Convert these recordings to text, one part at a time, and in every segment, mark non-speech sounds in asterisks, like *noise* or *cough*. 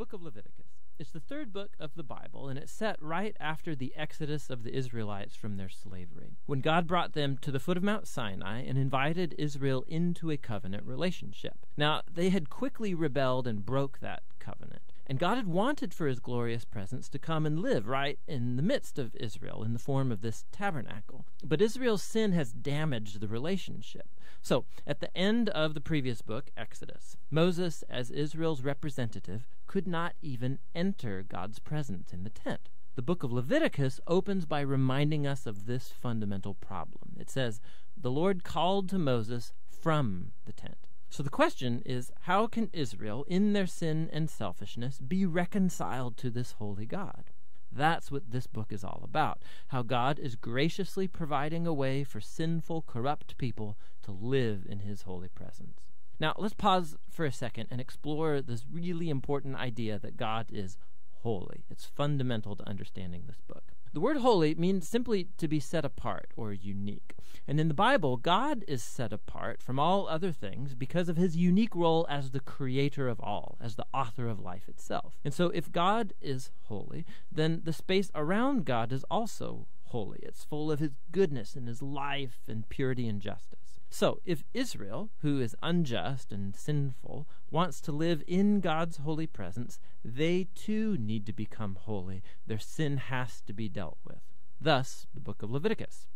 book of Leviticus. It's the third book of the Bible, and it's set right after the exodus of the Israelites from their slavery, when God brought them to the foot of Mount Sinai and invited Israel into a covenant relationship. Now, they had quickly rebelled and broke that covenant. And God had wanted for his glorious presence to come and live right in the midst of Israel in the form of this tabernacle. But Israel's sin has damaged the relationship. So, at the end of the previous book, Exodus, Moses, as Israel's representative, could not even enter God's presence in the tent. The book of Leviticus opens by reminding us of this fundamental problem. It says, The Lord called to Moses from the tent. So the question is how can Israel, in their sin and selfishness, be reconciled to this holy God? That's what this book is all about. How God is graciously providing a way for sinful, corrupt people to live in his holy presence. Now, let's pause for a second and explore this really important idea that God is holy. It's fundamental to understanding this book. The word holy means simply to be set apart or unique. And in the Bible, God is set apart from all other things because of his unique role as the creator of all, as the author of life itself. And so if God is holy, then the space around God is also holy. It's full of his goodness and his life and purity and justice. So, if Israel, who is unjust and sinful, wants to live in God's holy presence, they too need to become holy. Their sin has to be dealt with. Thus, the book of Leviticus.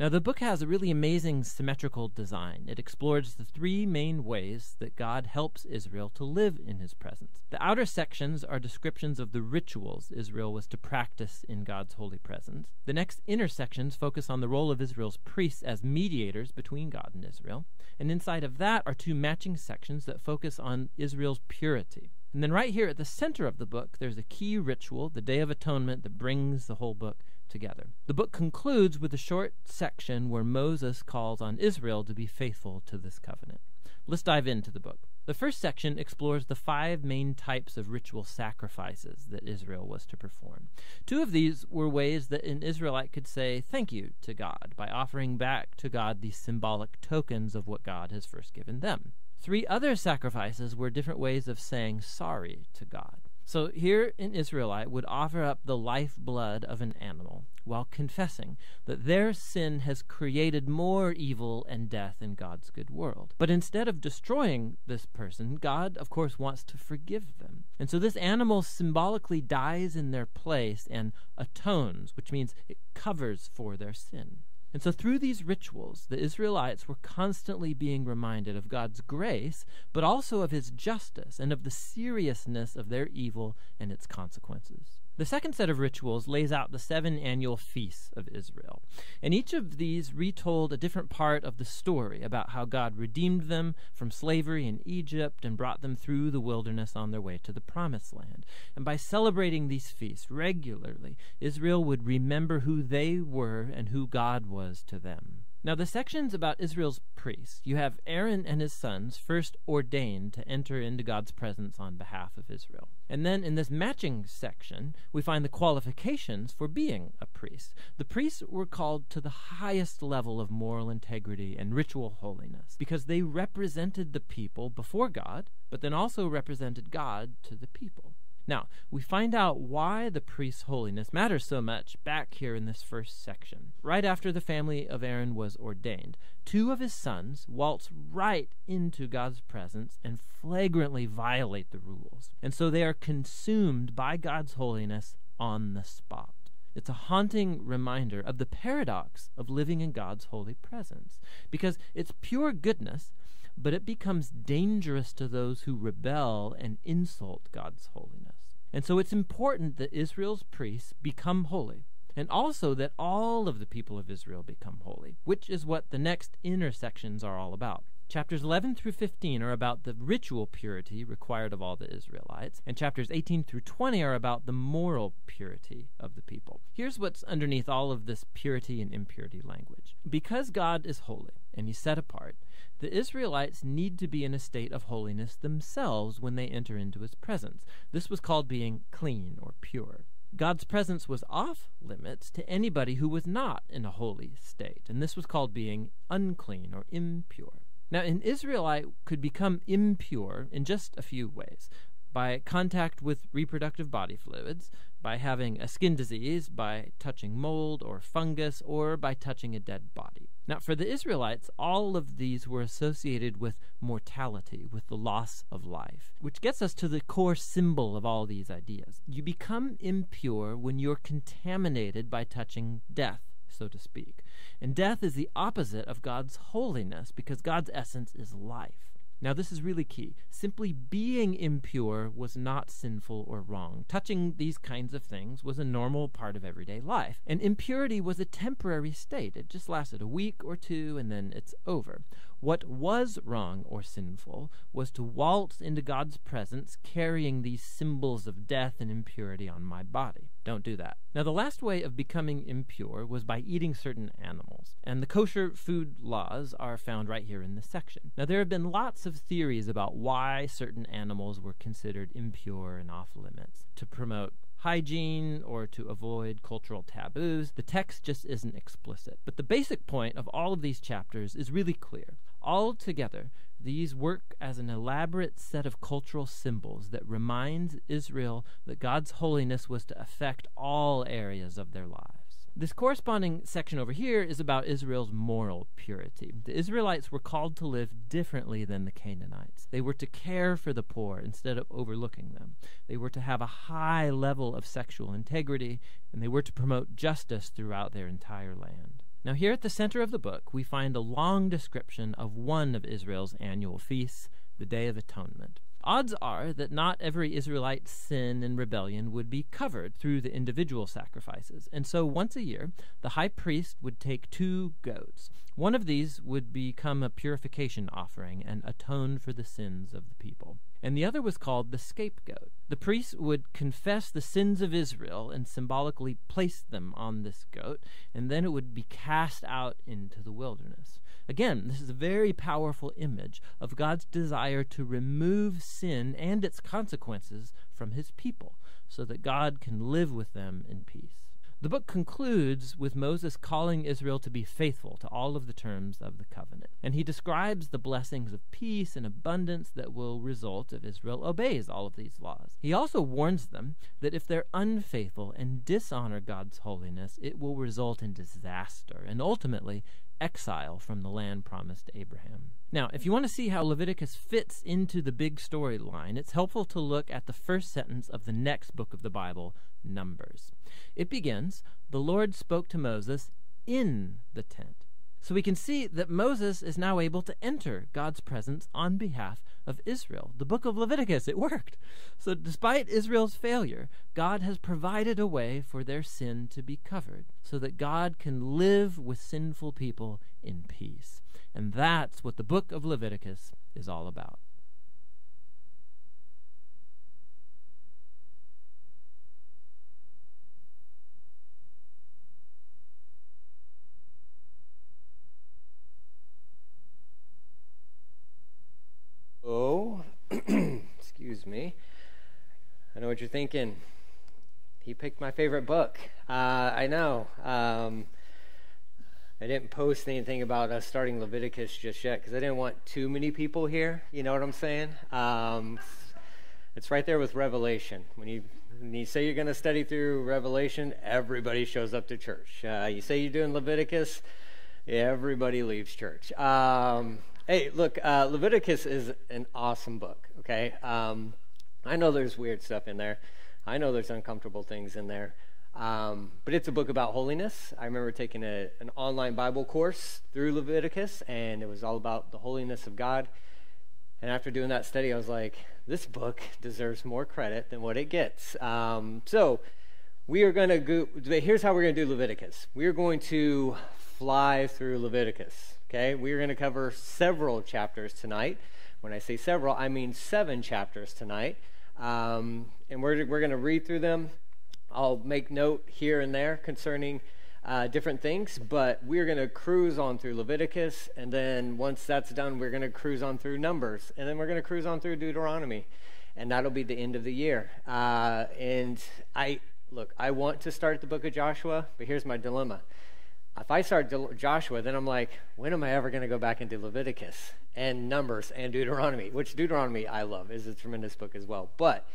Now, the book has a really amazing symmetrical design. It explores the three main ways that God helps Israel to live in his presence. The outer sections are descriptions of the rituals Israel was to practice in God's holy presence. The next inner sections focus on the role of Israel's priests as mediators between God and Israel. And inside of that are two matching sections that focus on Israel's purity. And then right here at the center of the book, there's a key ritual, the Day of Atonement, that brings the whole book together. The book concludes with a short section where Moses calls on Israel to be faithful to this covenant. Let's dive into the book. The first section explores the five main types of ritual sacrifices that Israel was to perform. Two of these were ways that an Israelite could say thank you to God by offering back to God these symbolic tokens of what God has first given them. Three other sacrifices were different ways of saying sorry to God. So here an Israelite would offer up the lifeblood of an animal while confessing that their sin has created more evil and death in God's good world. But instead of destroying this person, God, of course, wants to forgive them. And so this animal symbolically dies in their place and atones, which means it covers for their sin. And so, through these rituals, the Israelites were constantly being reminded of God's grace, but also of his justice and of the seriousness of their evil and its consequences. The second set of rituals lays out the seven annual feasts of Israel. And each of these retold a different part of the story about how God redeemed them from slavery in Egypt and brought them through the wilderness on their way to the promised land. And by celebrating these feasts regularly, Israel would remember who they were and who God was to them. Now, the sections about Israel's priests, you have Aaron and his sons first ordained to enter into God's presence on behalf of Israel. And then in this matching section, we find the qualifications for being a priest. The priests were called to the highest level of moral integrity and ritual holiness because they represented the people before God, but then also represented God to the people. Now, we find out why the priest's holiness matters so much back here in this first section. Right after the family of Aaron was ordained, two of his sons waltz right into God's presence and flagrantly violate the rules. And so they are consumed by God's holiness on the spot. It's a haunting reminder of the paradox of living in God's holy presence, because it's pure goodness but it becomes dangerous to those who rebel and insult God's holiness. And so it's important that Israel's priests become holy, and also that all of the people of Israel become holy, which is what the next intersections are all about. Chapters 11 through 15 are about the ritual purity required of all the Israelites, and chapters 18 through 20 are about the moral purity of the people. Here's what's underneath all of this purity and impurity language. Because God is holy and he's set apart, the Israelites need to be in a state of holiness themselves when they enter into his presence. This was called being clean or pure. God's presence was off limits to anybody who was not in a holy state, and this was called being unclean or impure. Now, an Israelite could become impure in just a few ways. By contact with reproductive body fluids, by having a skin disease, by touching mold or fungus, or by touching a dead body. Now, for the Israelites, all of these were associated with mortality, with the loss of life, which gets us to the core symbol of all these ideas. You become impure when you're contaminated by touching death, so to speak. And death is the opposite of God's holiness because God's essence is life. Now, this is really key. Simply being impure was not sinful or wrong. Touching these kinds of things was a normal part of everyday life. And impurity was a temporary state. It just lasted a week or two and then it's over. What was wrong or sinful was to waltz into God's presence carrying these symbols of death and impurity on my body. Don't do that. Now, the last way of becoming impure was by eating certain animals, and the kosher food laws are found right here in this section. Now, there have been lots of theories about why certain animals were considered impure and off limits to promote hygiene or to avoid cultural taboos. The text just isn't explicit. But the basic point of all of these chapters is really clear. Altogether, these work as an elaborate set of cultural symbols that reminds Israel that God's holiness was to affect all areas of their lives. This corresponding section over here is about Israel's moral purity. The Israelites were called to live differently than the Canaanites. They were to care for the poor instead of overlooking them. They were to have a high level of sexual integrity, and they were to promote justice throughout their entire land. Now, here at the center of the book, we find a long description of one of Israel's annual feasts, the Day of Atonement. Odds are that not every Israelite's sin and rebellion would be covered through the individual sacrifices, and so once a year, the high priest would take two goats. One of these would become a purification offering and atone for the sins of the people and the other was called the scapegoat. The priest would confess the sins of Israel and symbolically place them on this goat, and then it would be cast out into the wilderness. Again, this is a very powerful image of God's desire to remove sin and its consequences from his people so that God can live with them in peace. The book concludes with Moses calling Israel to be faithful to all of the terms of the covenant. And he describes the blessings of peace and abundance that will result if Israel obeys all of these laws. He also warns them that if they're unfaithful and dishonor God's holiness, it will result in disaster and ultimately exile from the land promised to Abraham. Now, if you want to see how Leviticus fits into the big storyline, it's helpful to look at the first sentence of the next book of the Bible, Numbers. It begins, The Lord spoke to Moses in the tent. So we can see that Moses is now able to enter God's presence on behalf of Israel. The book of Leviticus, it worked. So despite Israel's failure, God has provided a way for their sin to be covered so that God can live with sinful people in peace. And that's what the book of Leviticus is all about. Oh, *clears throat* excuse me. I know what you're thinking. He picked my favorite book. Uh, I know. Um, I didn't post anything about us starting Leviticus just yet because I didn't want too many people here. You know what I'm saying? Um, it's right there with Revelation. When you when you say you're going to study through Revelation, everybody shows up to church. Uh, you say you're doing Leviticus, everybody leaves church. Um, Hey, look, uh, Leviticus is an awesome book, okay? Um, I know there's weird stuff in there. I know there's uncomfortable things in there. Um, but it's a book about holiness. I remember taking a, an online Bible course through Leviticus, and it was all about the holiness of God. And after doing that study, I was like, this book deserves more credit than what it gets. Um, so we are going to go, here's how we're going to do Leviticus. We are going to fly through Leviticus. Okay, we're going to cover several chapters tonight. When I say several, I mean seven chapters tonight. Um, and we're, we're going to read through them. I'll make note here and there concerning uh, different things, but we're going to cruise on through Leviticus. And then once that's done, we're going to cruise on through Numbers. And then we're going to cruise on through Deuteronomy. And that'll be the end of the year. Uh, and I, look, I want to start the book of Joshua, but here's my dilemma. If I start Joshua, then I'm like, when am I ever going to go back into Leviticus and Numbers and Deuteronomy? Which Deuteronomy I love is a tremendous book as well. But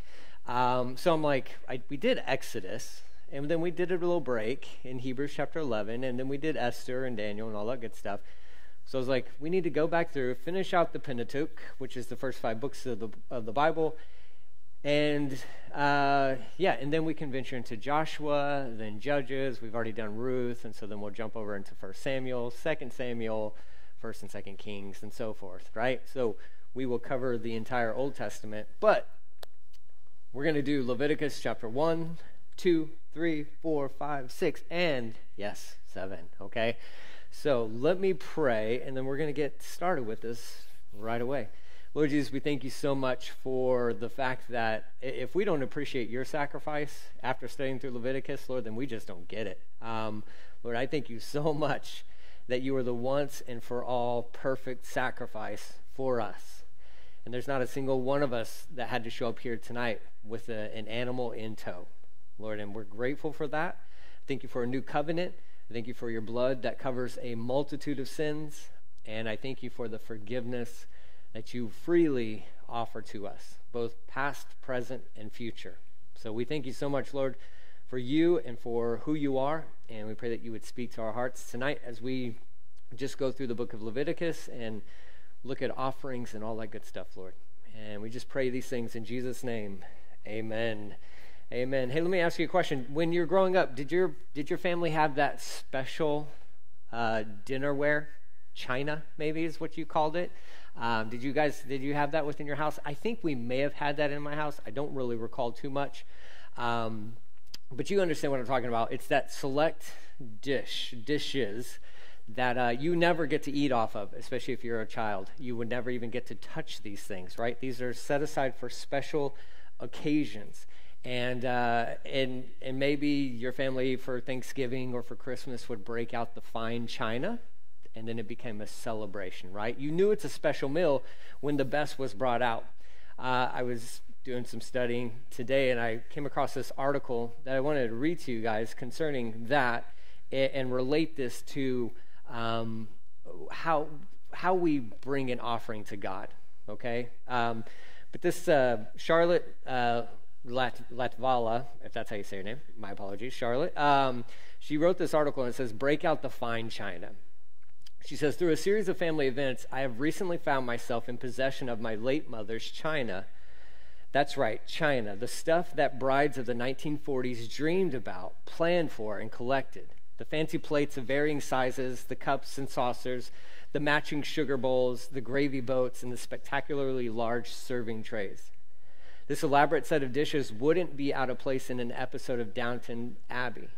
um, so I'm like, I, we did Exodus, and then we did a little break in Hebrews chapter 11, and then we did Esther and Daniel and all that good stuff. So I was like, we need to go back through, finish out the Pentateuch, which is the first five books of the, of the Bible, and uh, yeah, and then we can venture into Joshua, then Judges. We've already done Ruth, and so then we'll jump over into First Samuel, Second Samuel, First and Second Kings, and so forth. Right? So we will cover the entire Old Testament, but we're going to do Leviticus chapter one, two, three, four, five, six, and yes, seven. Okay. So let me pray, and then we're going to get started with this right away. Lord Jesus, we thank you so much for the fact that if we don't appreciate your sacrifice after studying through Leviticus, Lord, then we just don't get it. Um, Lord, I thank you so much that you are the once and for all perfect sacrifice for us. And there's not a single one of us that had to show up here tonight with a, an animal in tow, Lord, and we're grateful for that. Thank you for a new covenant. Thank you for your blood that covers a multitude of sins. And I thank you for the forgiveness that you freely offer to us, both past, present, and future. So we thank you so much, Lord, for you and for who you are. And we pray that you would speak to our hearts tonight as we just go through the book of Leviticus and look at offerings and all that good stuff, Lord. And we just pray these things in Jesus' name. Amen. Amen. Hey, let me ask you a question. When you're growing up, did your did your family have that special uh, dinnerware? China, maybe is what you called it. Um, did you guys did you have that within your house? I think we may have had that in my house. I don't really recall too much, um, but you understand what I'm talking about. It's that select dish dishes that uh, you never get to eat off of, especially if you're a child. You would never even get to touch these things, right? These are set aside for special occasions. And, uh, and, and maybe your family for Thanksgiving or for Christmas would break out the fine china and then it became a celebration, right? You knew it's a special meal when the best was brought out. Uh, I was doing some studying today and I came across this article that I wanted to read to you guys concerning that and, and relate this to um, how, how we bring an offering to God, okay? Um, but this uh, Charlotte uh, Lat- Latvala, if that's how you say her name, my apologies, Charlotte, um, she wrote this article and it says, Break out the fine china. She says, Through a series of family events, I have recently found myself in possession of my late mother's china. That's right, china, the stuff that brides of the 1940s dreamed about, planned for, and collected. The fancy plates of varying sizes, the cups and saucers, the matching sugar bowls, the gravy boats, and the spectacularly large serving trays. This elaborate set of dishes wouldn't be out of place in an episode of Downton Abbey.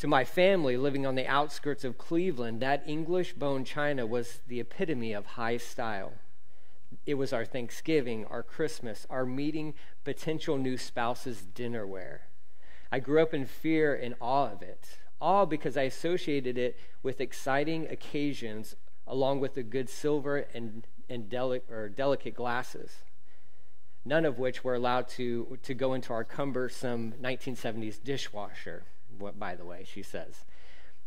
To my family living on the outskirts of Cleveland, that English bone china was the epitome of high style. It was our Thanksgiving, our Christmas, our meeting potential new spouse's dinnerware. I grew up in fear and awe of it, all because I associated it with exciting occasions along with the good silver and, and deli- or delicate glasses, none of which were allowed to, to go into our cumbersome 1970s dishwasher by the way, she says.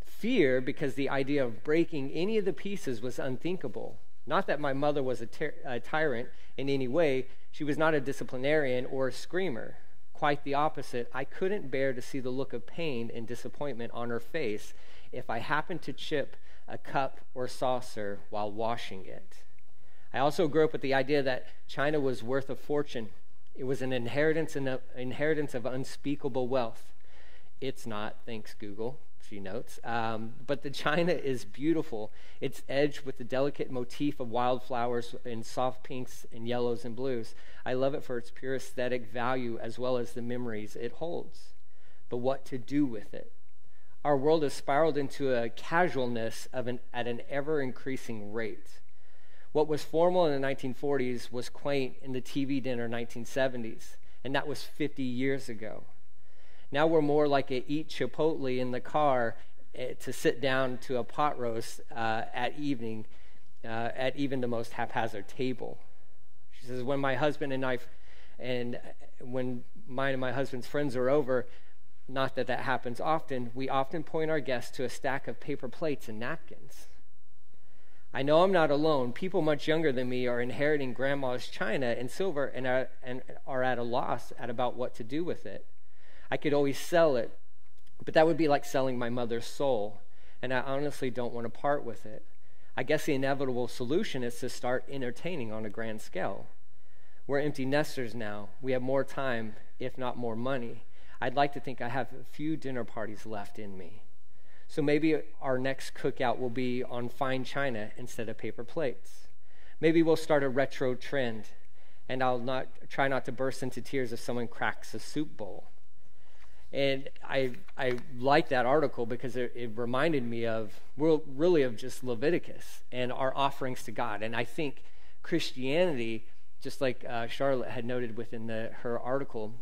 Fear, because the idea of breaking any of the pieces was unthinkable. Not that my mother was a, a tyrant in any way, she was not a disciplinarian or a screamer. Quite the opposite. I couldn't bear to see the look of pain and disappointment on her face if I happened to chip a cup or saucer while washing it. I also grew up with the idea that China was worth a fortune. It was an inheritance, an inheritance of unspeakable wealth. It's not, thanks Google, she notes. Um, but the china is beautiful. It's edged with the delicate motif of wildflowers in soft pinks and yellows and blues. I love it for its pure aesthetic value as well as the memories it holds. But what to do with it? Our world has spiraled into a casualness of an, at an ever increasing rate. What was formal in the 1940s was quaint in the TV dinner 1970s, and that was 50 years ago. Now we're more like a eat Chipotle in the car uh, to sit down to a pot roast uh, at evening, uh, at even the most haphazard table. She says, when my husband and I, and when mine and my husband's friends are over, not that that happens often, we often point our guests to a stack of paper plates and napkins. I know I'm not alone. People much younger than me are inheriting grandma's china and silver and are, and are at a loss at about what to do with it. I could always sell it, but that would be like selling my mother's soul, and I honestly don't want to part with it. I guess the inevitable solution is to start entertaining on a grand scale. We're empty nesters now. We have more time, if not more money. I'd like to think I have a few dinner parties left in me. So maybe our next cookout will be on fine china instead of paper plates. Maybe we'll start a retro trend, and I'll not try not to burst into tears if someone cracks a soup bowl. And I I like that article because it, it reminded me of well, really of just Leviticus and our offerings to God. And I think Christianity, just like uh, Charlotte had noted within the, her article,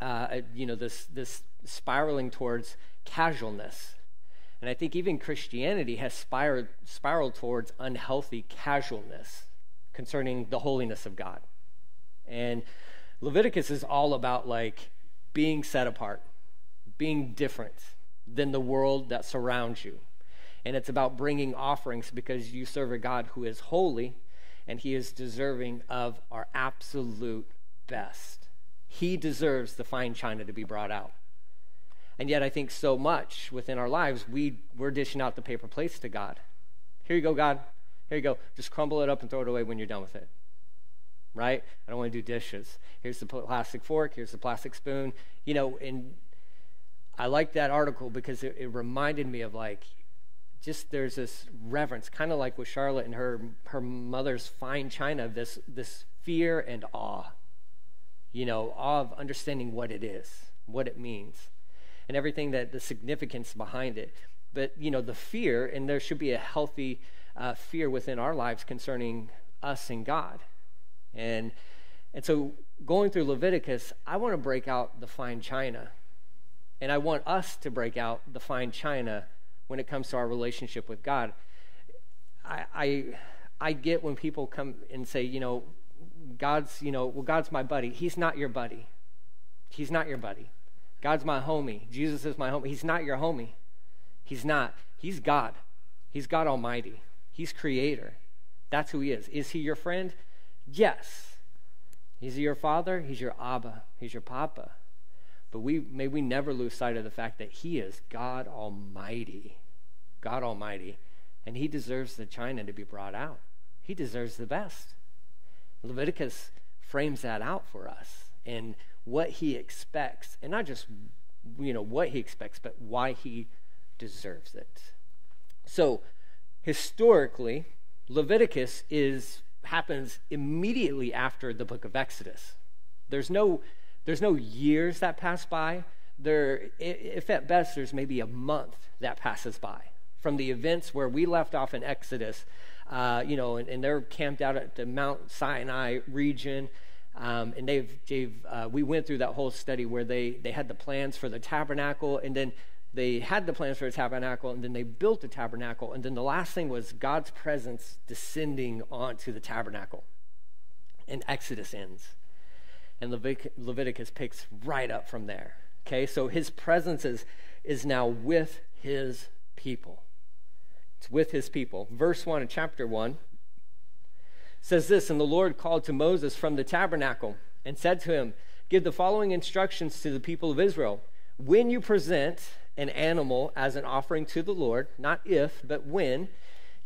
uh, you know this this spiraling towards casualness and I think even Christianity has spiraled, spiraled towards unhealthy casualness concerning the holiness of God. And Leviticus is all about like being set apart, being different than the world that surrounds you. And it's about bringing offerings because you serve a God who is holy and he is deserving of our absolute best. He deserves the fine china to be brought out. And yet, I think so much within our lives, we, we're dishing out the paper plates to God. Here you go, God. Here you go. Just crumble it up and throw it away when you're done with it. Right? I don't want to do dishes. Here's the plastic fork. Here's the plastic spoon. You know, and I like that article because it, it reminded me of like, just there's this reverence, kind of like with Charlotte and her her mother's fine china, this this fear and awe. You know, awe of understanding what it is, what it means and everything that the significance behind it. But, you know, the fear, and there should be a healthy uh, fear within our lives concerning us and God. And, and so going through Leviticus, I want to break out the fine china. And I want us to break out the fine china when it comes to our relationship with God. I, I, I get when people come and say, you know, God's, you know, well, God's my buddy. He's not your buddy. He's not your buddy. God's my homie. Jesus is my homie. He's not your homie. He's not. He's God. He's God Almighty. He's creator. That's who he is. Is he your friend? Yes. He's your father? He's your Abba. He's your Papa. But we may we never lose sight of the fact that he is God Almighty. God Almighty. And he deserves the china to be brought out. He deserves the best. Leviticus frames that out for us. And what he expects, and not just you know what he expects, but why he deserves it. So, historically, Leviticus is happens immediately after the book of Exodus. There's no there's no years that pass by. There, if at best, there's maybe a month that passes by from the events where we left off in Exodus. Uh, you know, and, and, they're camped out at the Mount Sinai region. Um, and they've, they've uh, we went through that whole study where they, they had the plans for the tabernacle, and then they had the plans for the tabernacle, and then they built the tabernacle. And then the last thing was God's presence descending onto the tabernacle. And Exodus ends. And Levit- Leviticus picks right up from there. Okay, so his presence is, is now with his people. It's with his people. Verse 1 of chapter 1 says this And the Lord called to Moses from the tabernacle and said to him, Give the following instructions to the people of Israel. When you present an animal as an offering to the Lord, not if, but when,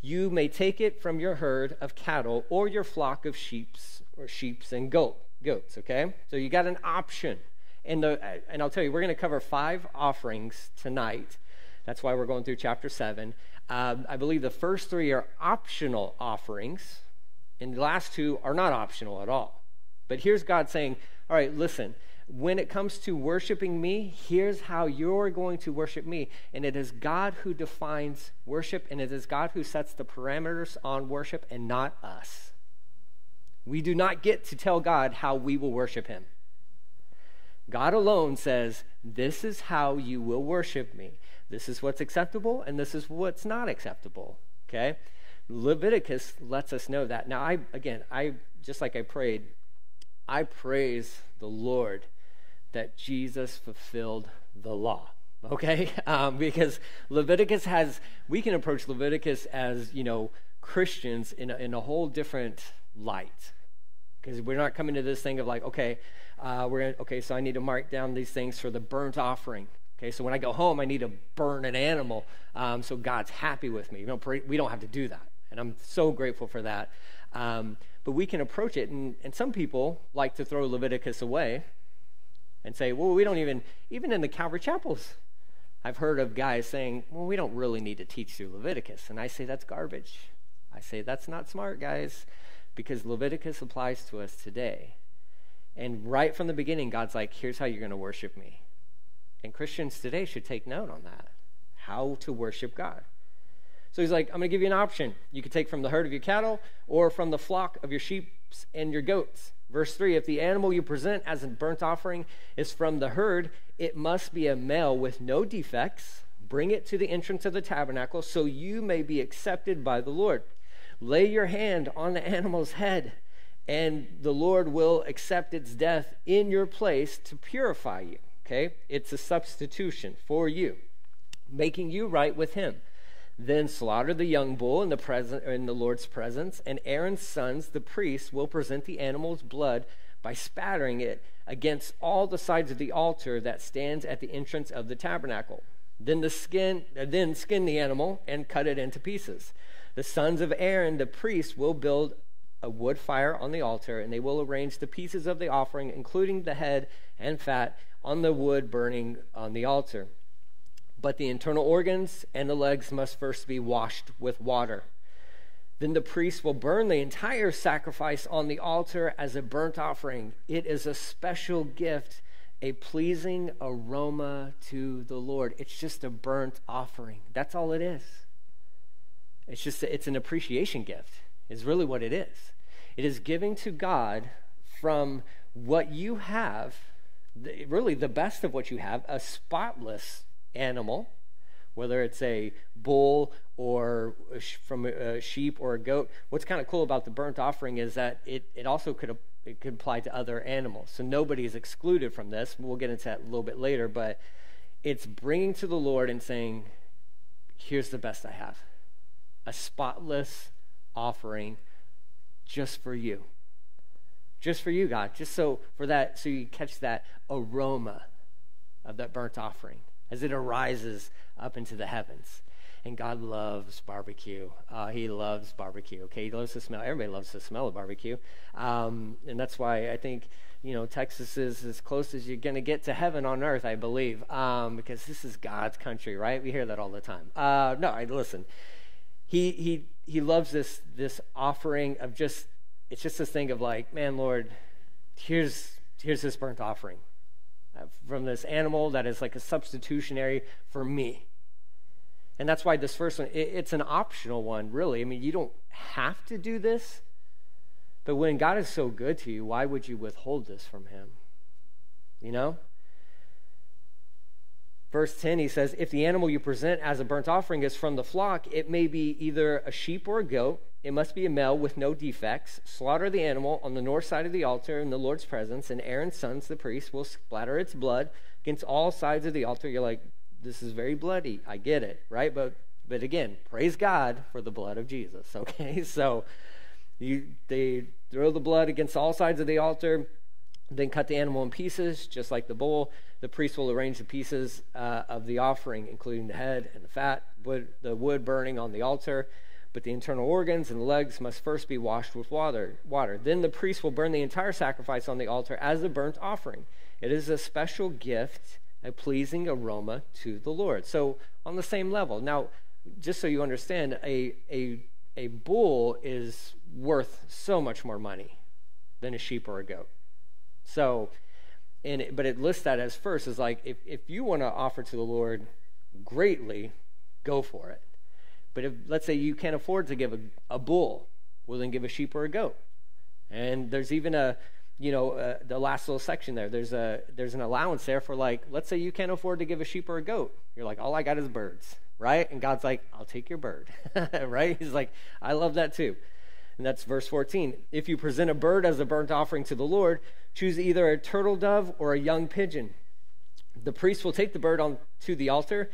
you may take it from your herd of cattle or your flock of sheeps or sheeps and goat, goats, okay? So you got an option. And, the, and I'll tell you, we're going to cover five offerings tonight. That's why we're going through chapter 7. Um, I believe the first three are optional offerings and the last two are not optional at all. But here's God saying, All right, listen, when it comes to worshiping me, here's how you're going to worship me. And it is God who defines worship, and it is God who sets the parameters on worship, and not us. We do not get to tell God how we will worship him. God alone says, This is how you will worship me. This is what's acceptable, and this is what's not acceptable. Okay? Leviticus lets us know that. Now, I again, I just like I prayed, I praise the Lord that Jesus fulfilled the law. Okay, *laughs* um, because Leviticus has we can approach Leviticus as you know Christians in a, in a whole different light because we're not coming to this thing of like okay uh, we're okay so I need to mark down these things for the burnt offering Okay, so when I go home, I need to burn an animal um, so God's happy with me. We don't, we don't have to do that. And I'm so grateful for that. Um, but we can approach it. And, and some people like to throw Leviticus away and say, well, we don't even, even in the Calvary chapels, I've heard of guys saying, well, we don't really need to teach through Leviticus. And I say, that's garbage. I say, that's not smart, guys, because Leviticus applies to us today. And right from the beginning, God's like, here's how you're going to worship me. And Christians today should take note on that how to worship God. So he's like, I'm going to give you an option. You could take from the herd of your cattle or from the flock of your sheep and your goats. Verse 3 If the animal you present as a burnt offering is from the herd, it must be a male with no defects. Bring it to the entrance of the tabernacle so you may be accepted by the Lord. Lay your hand on the animal's head, and the Lord will accept its death in your place to purify you. Okay? It's a substitution for you, making you right with him. Then slaughter the young bull in the, in the Lord's presence, and Aaron's sons, the priests, will present the animal's blood by spattering it against all the sides of the altar that stands at the entrance of the tabernacle. Then the skin, then skin the animal and cut it into pieces. The sons of Aaron, the priests, will build a wood fire on the altar, and they will arrange the pieces of the offering, including the head and fat, on the wood burning on the altar. But the internal organs and the legs must first be washed with water. Then the priest will burn the entire sacrifice on the altar as a burnt offering. It is a special gift, a pleasing aroma to the Lord. It's just a burnt offering. That's all it is. It's just it's an appreciation gift. Is really what it is. It is giving to God from what you have really the best of what you have a spotless animal, whether it's a bull or from a sheep or a goat. What's kind of cool about the burnt offering is that it, it also could it could apply to other animals. So nobody is excluded from this. We'll get into that a little bit later, but it's bringing to the Lord and saying, "Here's the best I have, a spotless offering, just for you." just for you, God, just so for that, so you catch that aroma of that burnt offering as it arises up into the heavens. And God loves barbecue. Uh, he loves barbecue. Okay, he loves the smell. Everybody loves the smell of barbecue, um, and that's why I think you know Texas is as close as you're going to get to heaven on earth, I believe, um, because this is God's country, right? We hear that all the time. Uh, no, I listen. He he he loves this this offering of just it's just this thing of like, man, Lord, here's here's this burnt offering from this animal that is like a substitutionary for me. And that's why this first one, it, it's an optional one, really. I mean, you don't have to do this, but when God is so good to you, why would you withhold this from Him? You know? Verse 10, he says, If the animal you present as a burnt offering is from the flock, it may be either a sheep or a goat it must be a male with no defects. Slaughter the animal on the north side of the altar in the Lord's presence, and Aaron's sons, the priests, will splatter its blood against all sides of the altar. You're like, this is very bloody. I get it, right? But but again, praise God for the blood of Jesus. *laughs* Okay, so you they throw the blood against all sides of the altar, then cut the animal in pieces, just like the bull. The priest will arrange the pieces uh, of the offering, including the head and the fat, wood, the wood burning on the altar but the internal organs and legs must first be washed with water. Water. Then the priest will burn the entire sacrifice on the altar as a burnt offering. It is a special gift, a pleasing aroma to the Lord. So on the same level. Now, just so you understand, a a a bull is worth so much more money than a sheep or a goat. So, and it, but it lists that as first is like if if you want to offer to the Lord greatly, go for it. But if, let's say, you can't afford to give a, a bull, well, then give a sheep or a goat. And there's even a, you know, uh, the last little section there. There's a there's an allowance there for like, let's say you can't afford to give a sheep or a goat. You're like, all I got is birds, right? And God's like, I'll take your bird, *laughs* right? He's like, I love that too. And that's verse 14. If you present a bird as a burnt offering to the Lord, choose either a turtle dove or a young pigeon. the priest will take the bird on to the altar.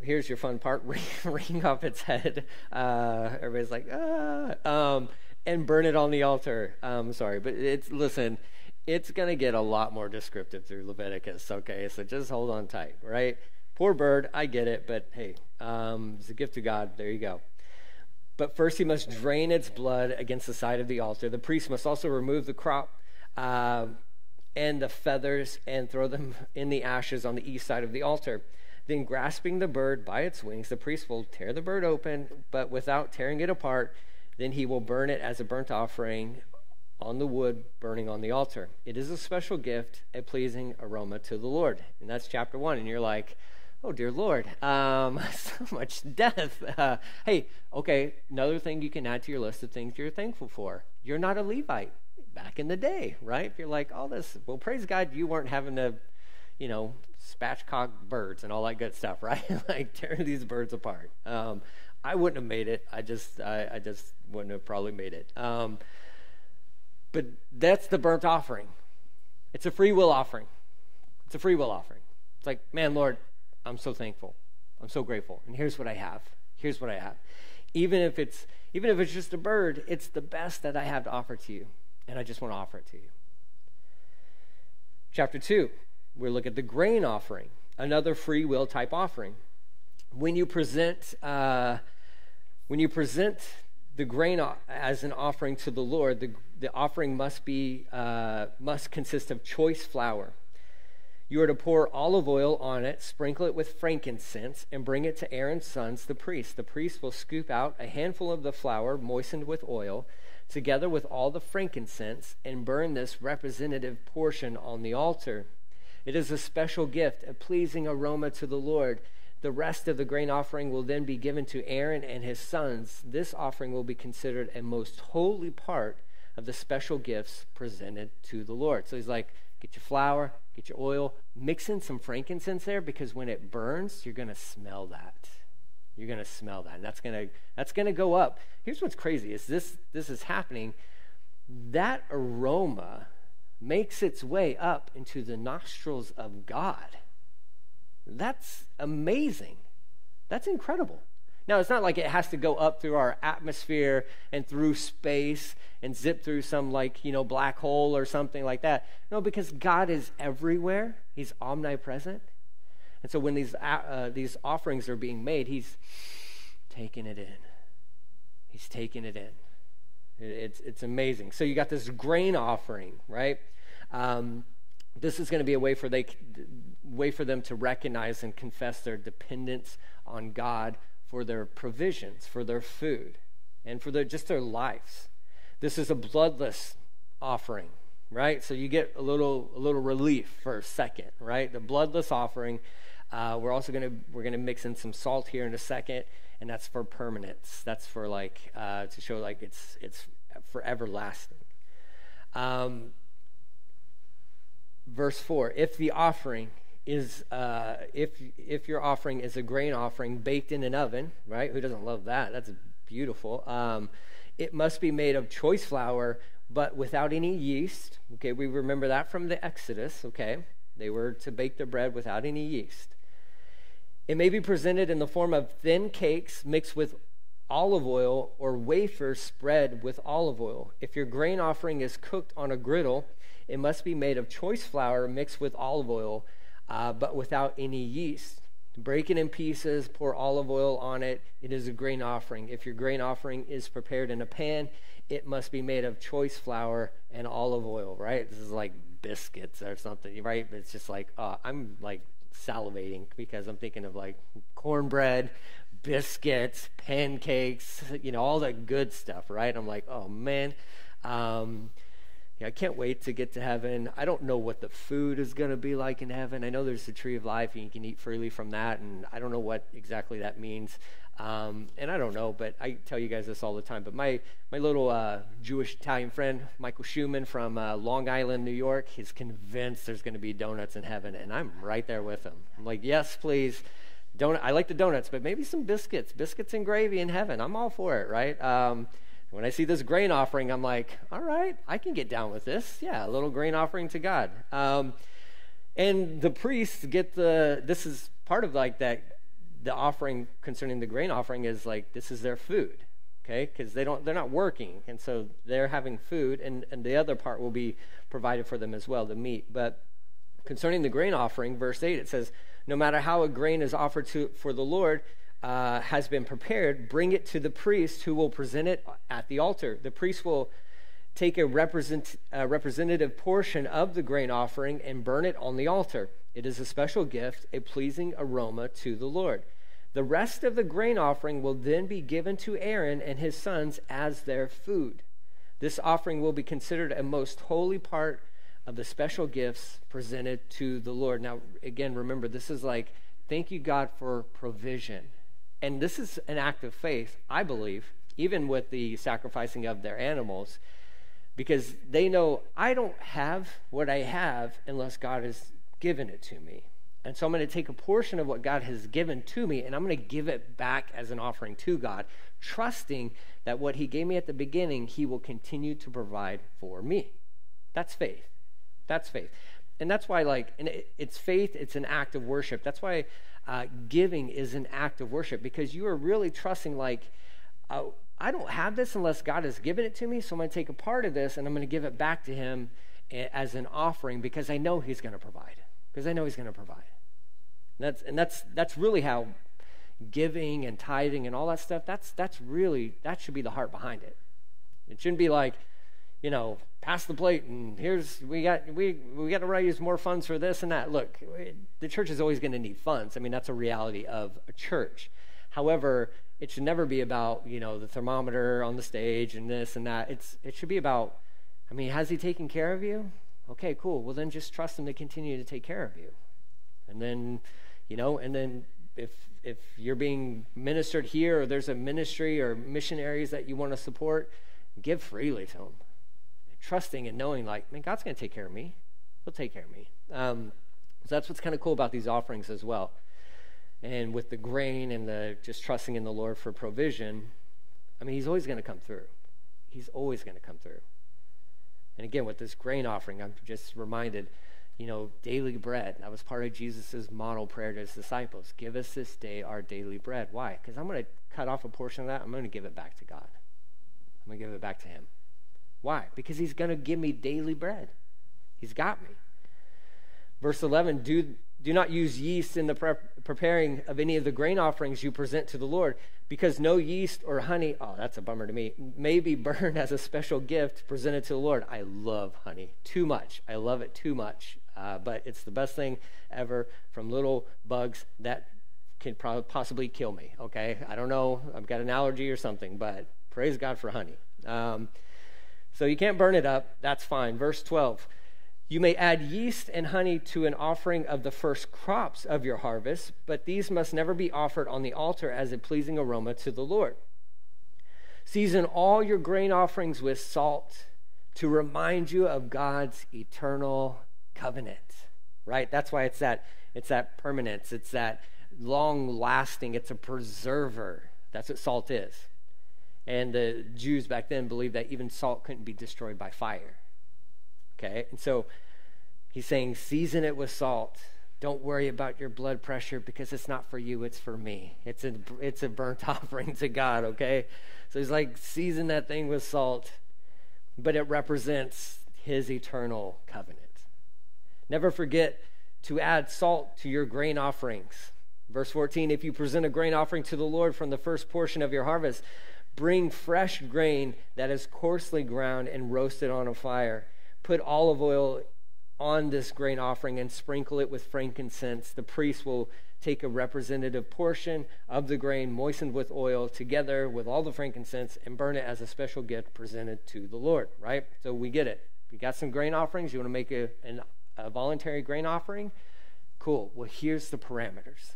Here's your fun part: *laughs* ring off its head. Uh, everybody's like, ah, um, and burn it on the altar. Um, sorry, but it's listen. It's going to get a lot more descriptive through Leviticus. Okay, so just hold on tight, right? Poor bird, I get it, but hey, um, it's a gift to God. There you go. But first, he must drain its blood against the side of the altar. The priest must also remove the crop uh, and the feathers and throw them in the ashes on the east side of the altar. Then, grasping the bird by its wings, the priest will tear the bird open, but without tearing it apart, then he will burn it as a burnt offering on the wood burning on the altar. It is a special gift, a pleasing aroma to the Lord. And that's chapter one. And you're like, oh dear Lord, um, *laughs* so much death. *laughs* Uh, hey, okay, another thing you can add to your list of things you're thankful for. You're not a Levite back in the day, right? If you're like, all this, well, praise God, you weren't having to, you know, spatchcock birds and all that good stuff, *laughs* right? like tearing these birds apart. Um, I wouldn't have made it. I just, I, I just wouldn't have probably made it. Um, but that's the burnt offering. It's a free will offering. It's a free will offering. It's like, man, Lord, I'm so thankful. I'm so grateful. And here's what I have. Here's what I have. Even if it's even if it's just a bird, it's the best that I have to offer to you. And I just want to offer it to you. Chapter 2, we look at the grain offering, another free will type offering. When you present uh, when you present the grain as an offering to the Lord, the, the offering must be uh, must consist of choice flour you are to pour olive oil on it, sprinkle it with frankincense, and bring it to Aaron's sons, the priests. The priest will scoop out a handful of the flour moistened with oil, together with all the frankincense, and burn this representative portion on the altar. It is a special gift, a pleasing aroma to the Lord. The rest of the grain offering will then be given to Aaron and his sons. This offering will be considered a most holy part of the special gifts presented to the Lord. So he's like, get your flour, get your oil, mix in some frankincense there because when it burns, you're going to smell that. You're going to smell that. And that's going to that's going to go up. Here's what's crazy is this this is happening that aroma makes its way up into the nostrils of God. That's amazing. That's incredible. Now, it's not like it has to go up through our atmosphere and through space and zip through some, like, you know, black hole or something like that. No, because God is everywhere, He's omnipresent. And so when these, uh, these offerings are being made, He's taking it in. He's taking it in. It's, it's amazing. So you got this grain offering, right? Um, this is going to be a way for they way for them to recognize and confess their dependence on God for their provisions, for their food, and for their, just their lives. This is a bloodless offering, right? So you get a little a little relief for a second, right? The bloodless offering. Uh, we're also gonna we're gonna mix in some salt here in a second, and that's for permanence. That's for like uh, to show like it's it's for everlasting. Um, verse four: If the offering is uh, if if your offering is a grain offering baked in an oven, right? Who doesn't love that? That's beautiful. Um, it must be made of choice flour, but without any yeast. Okay, we remember that from the Exodus. Okay, they were to bake their bread without any yeast. It may be presented in the form of thin cakes mixed with olive oil or wafers spread with olive oil. If your grain offering is cooked on a griddle, it must be made of choice flour mixed with olive oil uh, but without any yeast. Break it in pieces, pour olive oil on it. It is a grain offering. If your grain offering is prepared in a pan, it must be made of choice flour and olive oil, right? This is like biscuits or something, right? It's just like, uh, I'm like salivating because I'm thinking of like cornbread, biscuits, pancakes, you know, all that good stuff, right? I'm like, oh man. Um, yeah, I can't wait to get to heaven. I don't know what the food is going to be like in heaven. I know there's the tree of life and you can eat freely from that, and I don't know what exactly that means. Um, and I don't know, but I tell you guys this all the time. But my, my little uh, Jewish Italian friend, Michael Schumann from uh, Long Island, New York, he's convinced there's going to be donuts in heaven, and I'm right there with him. I'm like, yes, please. Donut. I like the donuts, but maybe some biscuits, biscuits and gravy in heaven. I'm all for it, right? Um, when I see this grain offering, I'm like, all right, I can get down with this. Yeah, a little grain offering to God. Um, And the priests get the, this is part of like that, the offering concerning the grain offering is like, this is their food, okay? Because they don't, they're not working. And so they're having food, and, and the other part will be provided for them as well, the meat. But concerning the grain offering, verse 8, it says, no matter how a grain is offered to, for the Lord, uh, has been prepared, bring it to the priest who will present it at the altar. The priest will take a, represent, a representative portion of the grain offering and burn it on the altar. It is a special gift, a pleasing aroma to the Lord. The rest of the grain offering will then be given to Aaron and his sons as their food. This offering will be considered a most holy part of the special gifts presented to the Lord. Now, again, remember, this is like, thank you, God, for provision. And this is an act of faith, I believe, even with the sacrificing of their animals, because they know I don't have what I have unless God has given it to me. And so I'm going to take a portion of what God has given to me and I'm going to give it back as an offering to God, trusting that what He gave me at the beginning, He will continue to provide for me. That's faith. That's faith. And that's why, like, and it's faith, it's an act of worship. That's why uh, giving is an act of worship because you are really trusting, like, uh, I don't have this unless God has given it to me, so I'm going to take a part of this and I'm going to give it back to Him as an offering because I know He's going to provide. Because I know He's going to provide. And that's and that's that's really how giving and tithing and all that stuff. That's that's really that should be the heart behind it. It shouldn't be like, you know, pass the plate and here's we got we we got to raise more funds for this and that. Look, the church is always going to need funds. I mean, that's a reality of a church. However, it should never be about you know the thermometer on the stage and this and that. It's it should be about. I mean, has he taken care of you? Okay, cool. Well, then just trust him to continue to take care of you, and then, you know, and then if if you're being ministered here or there's a ministry or missionaries that you want to support, give freely to them, trusting and knowing like, man, God's going to take care of me. He'll take care of me. Um, so that's what's kind of cool about these offerings as well and with the grain and the just trusting in the Lord for provision, I mean, He's always going to come through. He's always going to come through. And again, with this grain offering, I'm just reminded, you know, daily bread. That was part of Jesus' model prayer to his disciples. Give us this day our daily bread. Why? Because I'm going to cut off a portion of that. I'm going to give it back to God. I'm going to give it back to Him. Why? Because He's going to give me daily bread. He's got me. Verse 11 do do not use yeast in the pre- preparing of any of the grain offerings you present to the Lord, because no yeast or honey, oh, that's a bummer to me, may be *laughs* burned as a special gift presented to the Lord. I love honey too much. I love it too much. Uh, but it's the best thing ever from little bugs that can pro- possibly kill me. Okay? I don't know. I've got an allergy or something, but praise God for honey. Um, so you can't burn it up. That's fine. Verse 12. You may add yeast and honey to an offering of the first crops of your harvest, but these must never be offered on the altar as a pleasing aroma to the Lord. Season all your grain offerings with salt to remind you of God's eternal covenant. Right? That's why it's that it's that permanence, it's that long lasting, it's a preserver. That's what salt is. And the Jews back then believed that even salt couldn't be destroyed by fire. Okay? And so he's saying, season it with salt. Don't worry about your blood pressure because it's not for you, it's for me. It's a, it's a burnt *laughs* offering to God, okay? So he's like, season that thing with salt, but it represents his eternal covenant. Never forget to add salt to your grain offerings. Verse 14 If you present a grain offering to the Lord from the first portion of your harvest, bring fresh grain that is coarsely ground and roasted on a fire put olive oil on this grain offering and sprinkle it with frankincense. The priest will take a representative portion of the grain moistened with oil together with all the frankincense and burn it as a special gift presented to the Lord, right? So we get it. You got some grain offerings, you want to make a, an, a voluntary grain offering? Cool. Well, here's the parameters.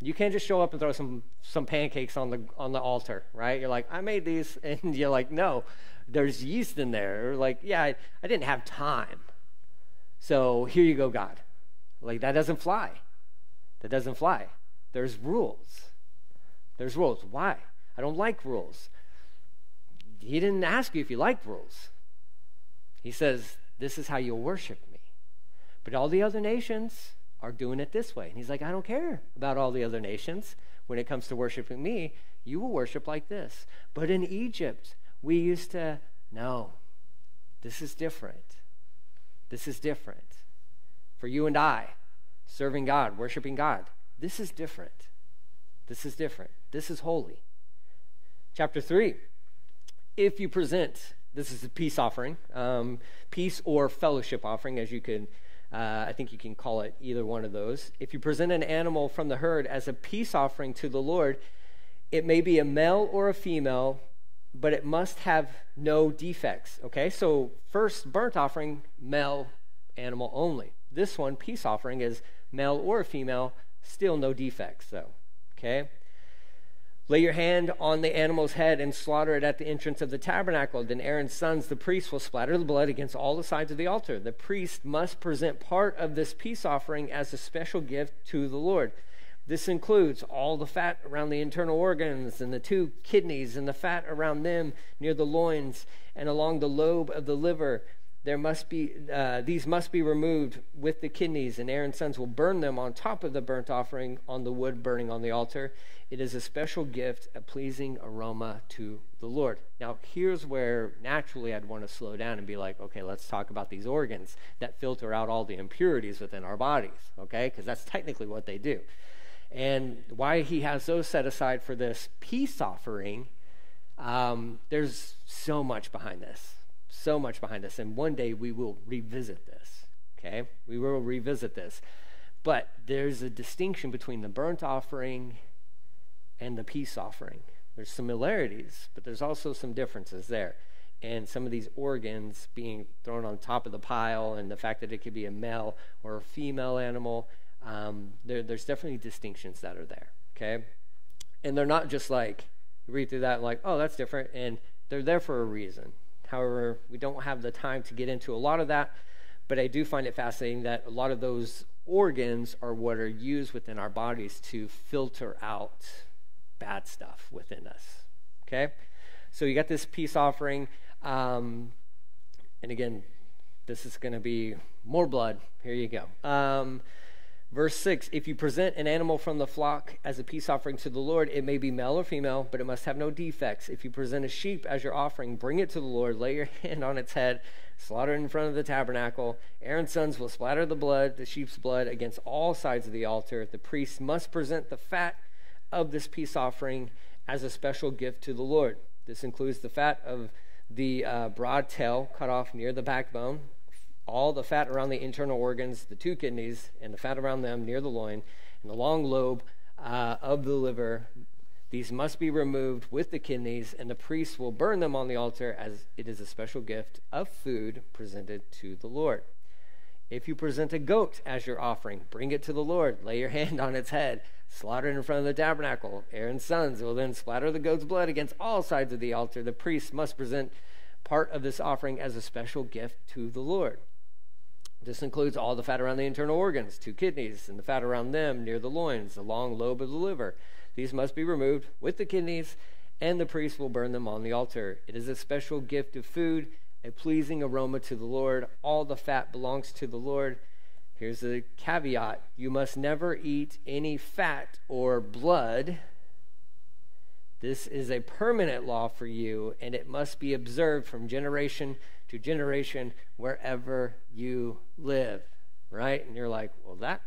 You can't just show up and throw some some pancakes on the on the altar, right? You're like, I made these, *laughs* and you're like, no, there's yeast in there. Or like, yeah, I, I didn't have time. So here you go, God. Like, that doesn't fly. That doesn't fly. There's rules. There's rules. Why? I don't like rules. He didn't ask you if you liked rules. He says, This is how you'll worship me. But all the other nations are doing it this way. And he's like, I don't care about all the other nations. When it comes to worshiping me, you will worship like this. But in Egypt, we used to, no, this is different. This is different. For you and I, serving God, worshiping God, this is different. This is different. This is holy. Chapter 3 If you present, this is a peace offering, um, peace or fellowship offering, as you could, uh, I think you can call it either one of those. If you present an animal from the herd as a peace offering to the Lord, it may be a male or a female, but it must have no defects. Okay, so first burnt offering, male animal only. This one, peace offering, is male or female, still no defects though. Okay? Lay your hand on the animal's head and slaughter it at the entrance of the tabernacle. Then Aaron's sons, the priests, will splatter the blood against all the sides of the altar. The priest must present part of this peace offering as a special gift to the Lord. This includes all the fat around the internal organs and the two kidneys and the fat around them near the loins and along the lobe of the liver there must be uh, these must be removed with the kidneys and aaron's sons will burn them on top of the burnt offering on the wood burning on the altar. It is a special gift a pleasing aroma to the lord. Now here's where naturally i'd want to slow down and be like okay let's talk about these organs that filter out all the impurities within our bodies okay? Because that's technically what they do. And why he has those set aside for this peace offering um, there's so much behind this so much behind us. And one day we will revisit this. Okay? We will revisit this. But there's a distinction between the burnt offering and the peace offering. There's similarities, but there's also some differences there. And some of these organs being thrown on top of the pile, and the fact that it could be a male or a female animal, um, there, there's definitely distinctions that are there. Okay? And they're not just like, you read through that like, oh, that's different. And they're there for a reason. However, we don't have the time to get into a lot of that, but I do find it fascinating that a lot of those organs are what are used within our bodies to filter out bad stuff within us. Okay? So you got this peace offering. Um, and again, this is going to be more blood. Here you go. Um, Verse 6 If you present an animal from the flock as a peace offering to the Lord, it may be male or female, but it must have no defects. If you present a sheep as your offering, bring it to the Lord, lay your *laughs* hand on its head, slaughter it in front of the tabernacle. Aaron's sons will splatter the blood, the sheep's blood, against all sides of the altar. The priest must present the fat of this peace offering as a special gift to the Lord. This includes the fat of the uh, broad tail cut off near the backbone, all the fat around the internal organs, the two kidneys, and the fat around them near the loin, and the long lobe uh, of the liver. These must be removed with the kidneys, and the priest will burn them on the altar as it is a special gift of food presented to the Lord. If you present a goat as your offering, bring it to the Lord. Lay your *laughs* hand on its head. Slaughter it in front of the tabernacle. Aaron's sons will then splatter the goat's blood against all sides of the altar. The priest must present part of this offering as a special gift to the Lord. This includes all the fat around the internal organs, two kidneys, and the fat around them near the loins, the long lobe of the liver. These must be removed with the kidneys, and the priest will burn them on the altar. It is a special gift of food, a pleasing aroma to the Lord. All the fat belongs to the Lord. Here's the caveat you must never eat any fat or blood. This is a permanent law for you, and it must be observed from generation to generation wherever you live, right? And you're like, well, that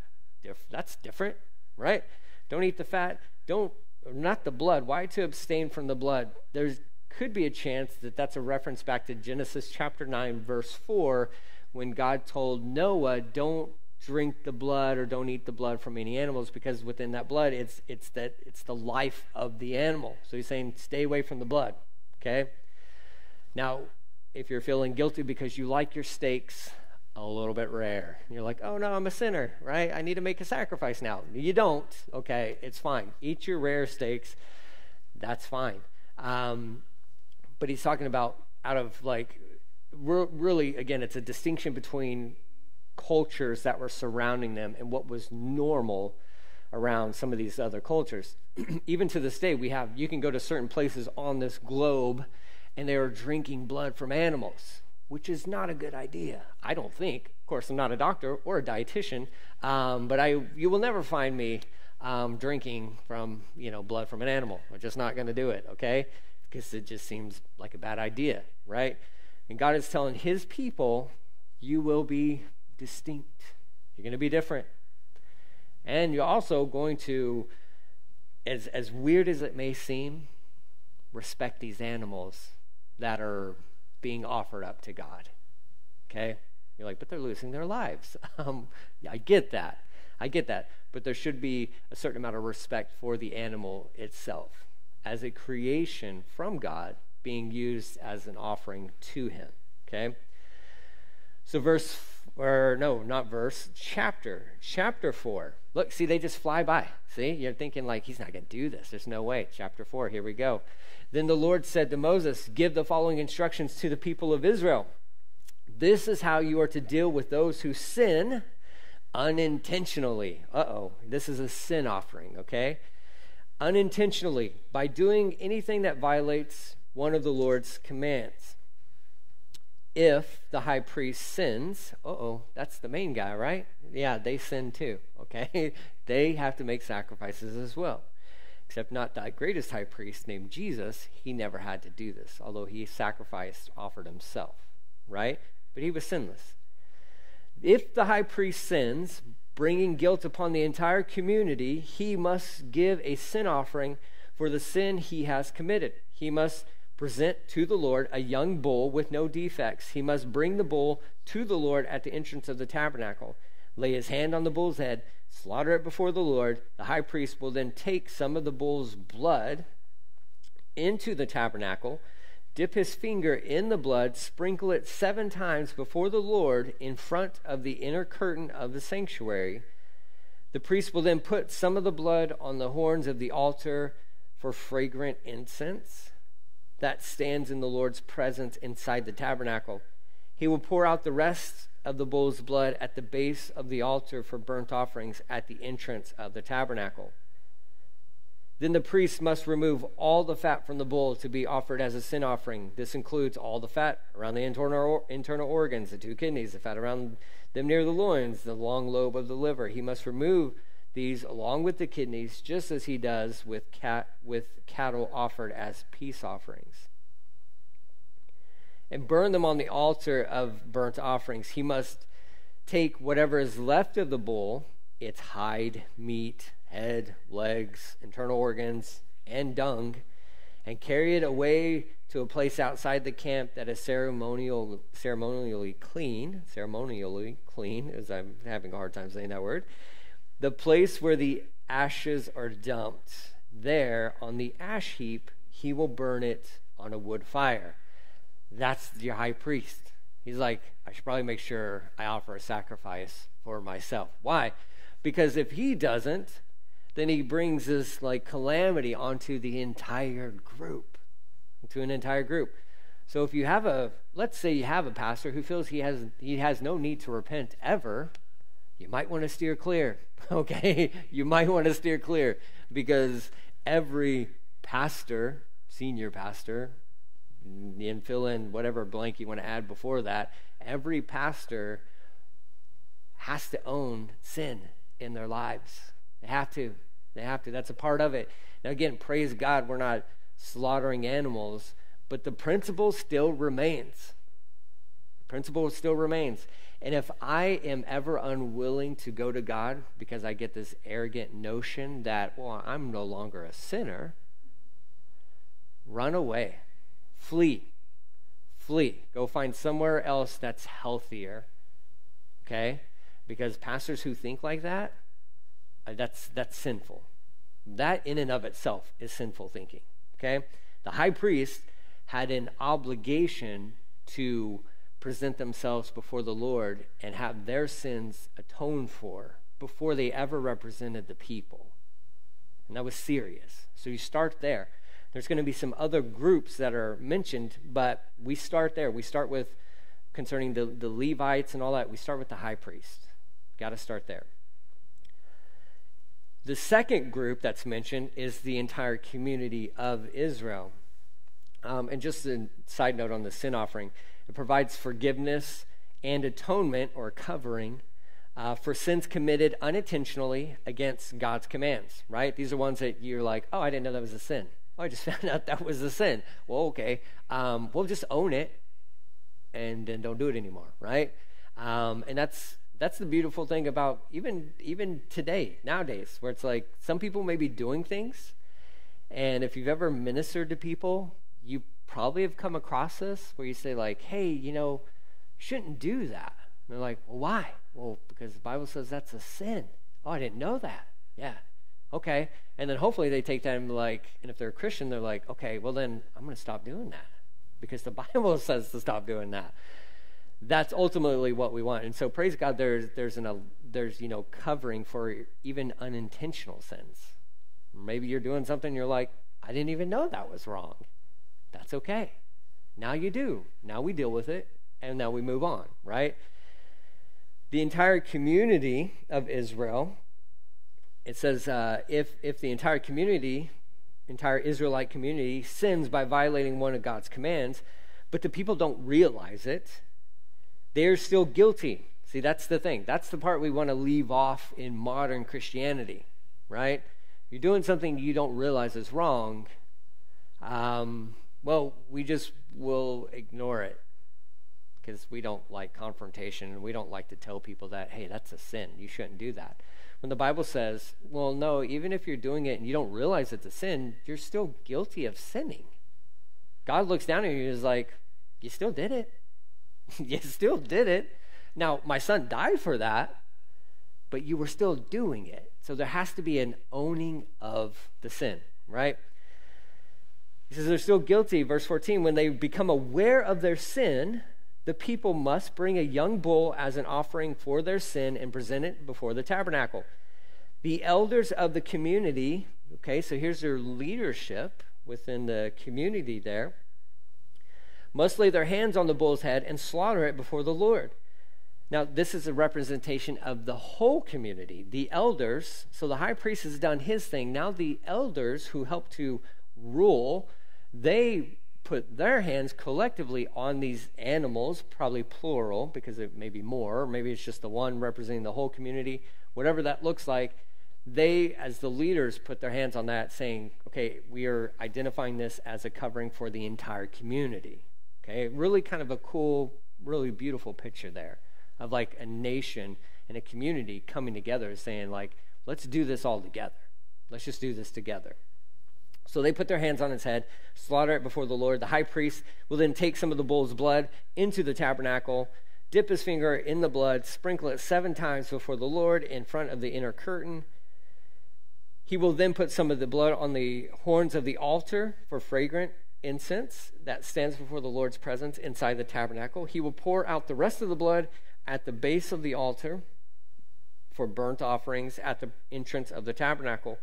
that's different, right? Don't eat the fat. Don't not the blood. Why to abstain from the blood? There's could be a chance that that's a reference back to Genesis chapter 9 verse 4 when God told Noah, "Don't drink the blood or don't eat the blood from any animals because within that blood it's it's that it's the life of the animal." So he's saying stay away from the blood, okay? Now, if you're feeling guilty because you like your steaks a little bit rare. You're like, oh no, I'm a sinner, right? I need to make a sacrifice now. You don't. Okay, it's fine. Eat your rare steaks. That's fine. Um, but he's talking about out of like, really, again, it's a distinction between cultures that were surrounding them and what was normal around some of these other cultures. *clears throat* Even to this day, we have, you can go to certain places on this globe and they are drinking blood from animals. which is not a good idea. I don't think. Of course, I'm not a doctor or a dietitian, um, but I you will never find me um, drinking from you know blood from an animal. We're just not going to do it, okay? Because it just seems like a bad idea, right? And God is telling His people, you will be distinct. You're going to be different, and you're also going to, as as weird as it may seem, respect these animals that are being offered up to God. Okay? You're like, but they're losing their lives. *laughs* Um, yeah, I get that. I get that. But there should be a certain amount of respect for the animal itself as a creation from God being used as an offering to Him. Okay? So, verse, or no, not verse, chapter, chapter 4. Look, see, they just fly by. See, you're thinking, like, he's not going to do this. There's no way. Chapter 4, here we go. Then the Lord said to Moses, Give the following instructions to the people of Israel. This is how you are to deal with those who sin unintentionally. Uh oh, this is a sin offering, okay? Unintentionally, by doing anything that violates one of the Lord's commands. If the high priest sins, uh oh, that's the main guy, right? Yeah, they sin too, *laughs* okay? they have to make sacrifices as well except not the greatest high priest named Jesus, he never had to do this, although he sacrificed, offered himself, right? But he was sinless. If the high priest sins, bringing guilt upon the entire community, he must give a sin offering for the sin he has committed. He must present to the Lord a young bull with no defects. He must bring the bull to the Lord at the entrance of the tabernacle, lay his hand on the bull's head, slaughter it before the Lord. The high priest will then take some of the bull's blood into the tabernacle, dip his finger in the blood, sprinkle it seven times before the Lord in front of the inner curtain of the sanctuary. The priest will then put some of the blood on the horns of the altar for fragrant incense that stands in the Lord's presence inside the tabernacle. He will pour out the rest of the bull's blood at the base of the altar for burnt offerings at the entrance of the tabernacle. Then the priest must remove all the fat from the bull to be offered as a sin offering. This includes all the fat around the internal, internal organs, the two kidneys, the fat around them near the loins, the long lobe of the liver. He must remove these along with the kidneys, just as he does with, cat, with cattle offered as peace offerings. And burn them on the altar of burnt offerings. He must take whatever is left of the bull, its hide, meat, head, legs, internal organs, and dung, and carry it away to a place outside the camp that is ceremonial, ceremonially clean, ceremonially clean, as I'm having a hard time saying that word, the place where the ashes are dumped. There, on the ash heap, he will burn it on a wood fire. That's your high priest. He's like, I should probably make sure I offer a sacrifice for myself. Why? Because if he doesn't, then he brings this like calamity onto the entire group, to an entire group. So if you have a, let's say you have a pastor who feels he has he has no need to repent ever, you might want to steer clear. *laughs* Okay, you might want to steer clear because every pastor, senior pastor, and fill in whatever blank you want to add before that. Every pastor has to own sin in their lives. They have to. They have to. That's a part of it. Now, again, praise God, we're not slaughtering animals, but the principle still remains. The principle still remains. And if I am ever unwilling to go to God because I get this arrogant notion that, well, I'm no longer a sinner, run away. Flee. Flee. Go find somewhere else that's healthier. Okay? Because pastors who think like that, uh, that's that's sinful. That in and of itself is sinful thinking. Okay? The high priest had an obligation to present themselves before the Lord and have their sins atoned for before they ever represented the people. And that was serious. So you start there. There's going to be some other groups that are mentioned, but we start there. We start with concerning the, the Levites and all that. We start with the high priest. Got to start there. The second group that's mentioned is the entire community of Israel. Um, and just a side note on the sin offering It provides forgiveness and atonement or covering uh, for sins committed unintentionally against God's commands, right? These are ones that you're like, oh, I didn't know that was a sin. Oh, I just *laughs* found out that was a sin. Well, okay. Um, we'll just own it and then don't do it anymore, right? Um, and that's that's the beautiful thing about even even today nowadays where it's like some people may be doing things and if you've ever ministered to people you probably have come across this where you say like hey you know shouldn't do that. And they're like well why? Well because the bible says that's a sin. Oh i didn't know that. Yeah. Okay. And then hopefully they take time like and if they're a christian they're like okay well then i'm going to stop doing that because the *laughs* bible says to stop doing that. That's ultimately what we want. And so praise God, there's there's an there's you know covering for even unintentional sins. Maybe you're doing something you're like, I didn't even know that was wrong. That's okay. Now you do. Now we deal with it, and now we move on, right? The entire community of Israel. It says uh, if if the entire community, entire Israelite community, sins by violating one of God's commands, but the people don't realize it they're still guilty. See, that's the thing. That's the part we want to leave off in modern Christianity, right? You're doing something you don't realize is wrong. Um, well, we just will ignore it because we don't like confrontation and we don't like to tell people that, hey, that's a sin. You shouldn't do that. When the Bible says, well, no, even if you're doing it and you don't realize it's a sin, you're still guilty of sinning. God looks down at you and is like, you still did it. *laughs* you still did it. Now, my son died for that, but you were still doing it. So there has to be an owning of the sin, right? He says they're still guilty. Verse 14 when they become aware of their sin, the people must bring a young bull as an offering for their sin and present it before the tabernacle. The elders of the community, okay, so here's their leadership within the community there must lay their hands on the bull's head and slaughter it before the Lord. Now, this is a representation of the whole community, the elders. So the high priest has done his thing. Now, the elders who help to rule, they put their hands collectively on these animals, probably plural, because it may be more, or maybe it's just the one representing the whole community, whatever that looks like. They, as the leaders, put their hands on that, saying, okay, we are identifying this as a covering for the entire community. Okay, really kind of a cool, really beautiful picture there of like a nation and a community coming together saying like, let's do this all together. Let's just do this together. So they put their hands on his head, slaughter it before the Lord. The high priest will then take some of the bull's blood into the tabernacle, dip his finger in the blood, sprinkle it seven times before the Lord in front of the inner curtain. He will then put some of the blood on the horns of the altar for fragrant incense that stands before the Lord's presence inside the tabernacle. He will pour out the rest of the blood at the base of the altar for burnt offerings at the entrance of the tabernacle.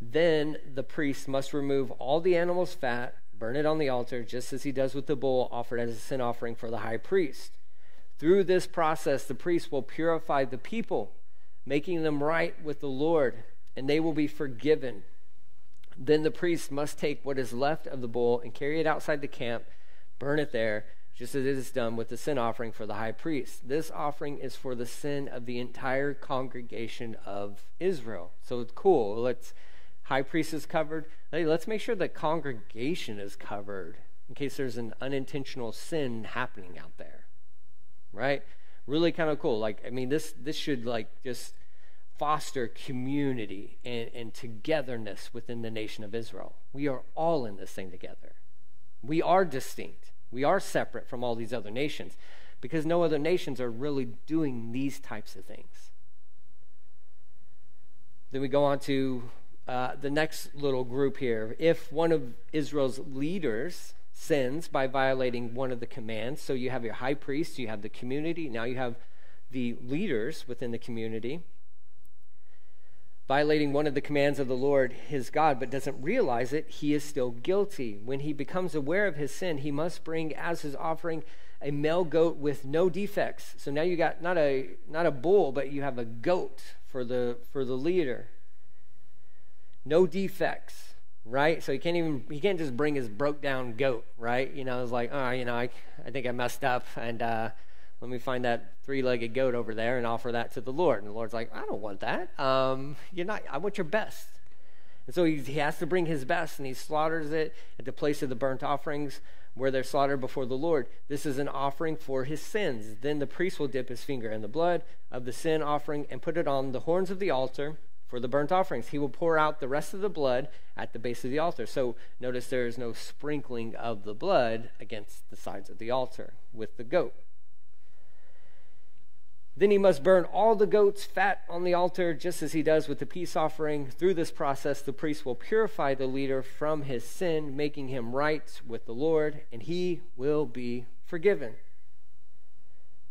Then the priest must remove all the animal's fat, burn it on the altar, just as he does with the bull offered as a sin offering for the high priest. Through this process, the priest will purify the people, making them right with the Lord, and they will be forgiven then the priest must take what is left of the bull and carry it outside the camp, burn it there, just as it is done with the sin offering for the high priest. This offering is for the sin of the entire congregation of Israel. So it's cool. Let's high priest is covered. Hey, let's make sure the congregation is covered in case there's an unintentional sin happening out there. Right? Really kind of cool. Like I mean this this should like just foster community and, and togetherness within the nation of Israel. We are all in this thing together. We are distinct. We are separate from all these other nations because no other nations are really doing these types of things. Then we go on to uh, the next little group here. If one of Israel's leaders sins by violating one of the commands, so you have your high priest, you have the community, now you have the leaders within the community violating one of the commands of the Lord his God, but doesn't realize it, he is still guilty. When he becomes aware of his sin, he must bring as his offering a male goat with no defects. So now you got not a not a bull, but you have a goat for the for the leader. No defects, right? So he can't even he can't just bring his broke down goat, right? You know, it's like, oh, you know, I I think I messed up, and uh, let me find that three-legged goat over there and offer that to the Lord. And the Lord's like, I don't want that. Um, you're not. I want your best. And so he, he has to bring his best, and he slaughters it at the place of the burnt offerings where they're slaughtered before the Lord. This is an offering for his sins. Then the priest will dip his finger in the blood of the sin offering and put it on the horns of the altar for the burnt offerings. He will pour out the rest of the blood at the base of the altar. So notice there is no sprinkling of the blood against the sides of the altar with the goat. Then he must burn all the goat's fat on the altar, just as he does with the peace offering. Through this process, the priest will purify the leader from his sin, making him right with the Lord, and he will be forgiven.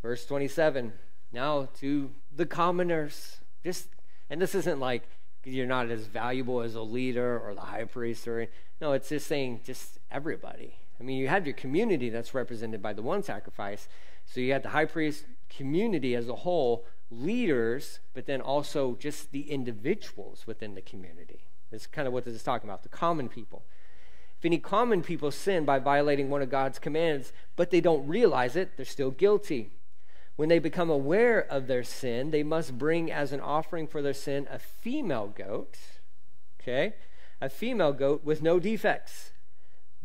Verse 27 Now to the commoners. Just, and this isn't like you're not as valuable as a leader or the high priest, or no, it's just saying just everybody. I mean, you have your community that's represented by the one sacrifice. So you have the high priest, community as a whole, leaders, but then also just the individuals within the community. That's kind of what this is talking about the common people. If any common people sin by violating one of God's commands, but they don't realize it, they're still guilty. When they become aware of their sin, they must bring as an offering for their sin a female goat, okay? A female goat with no defects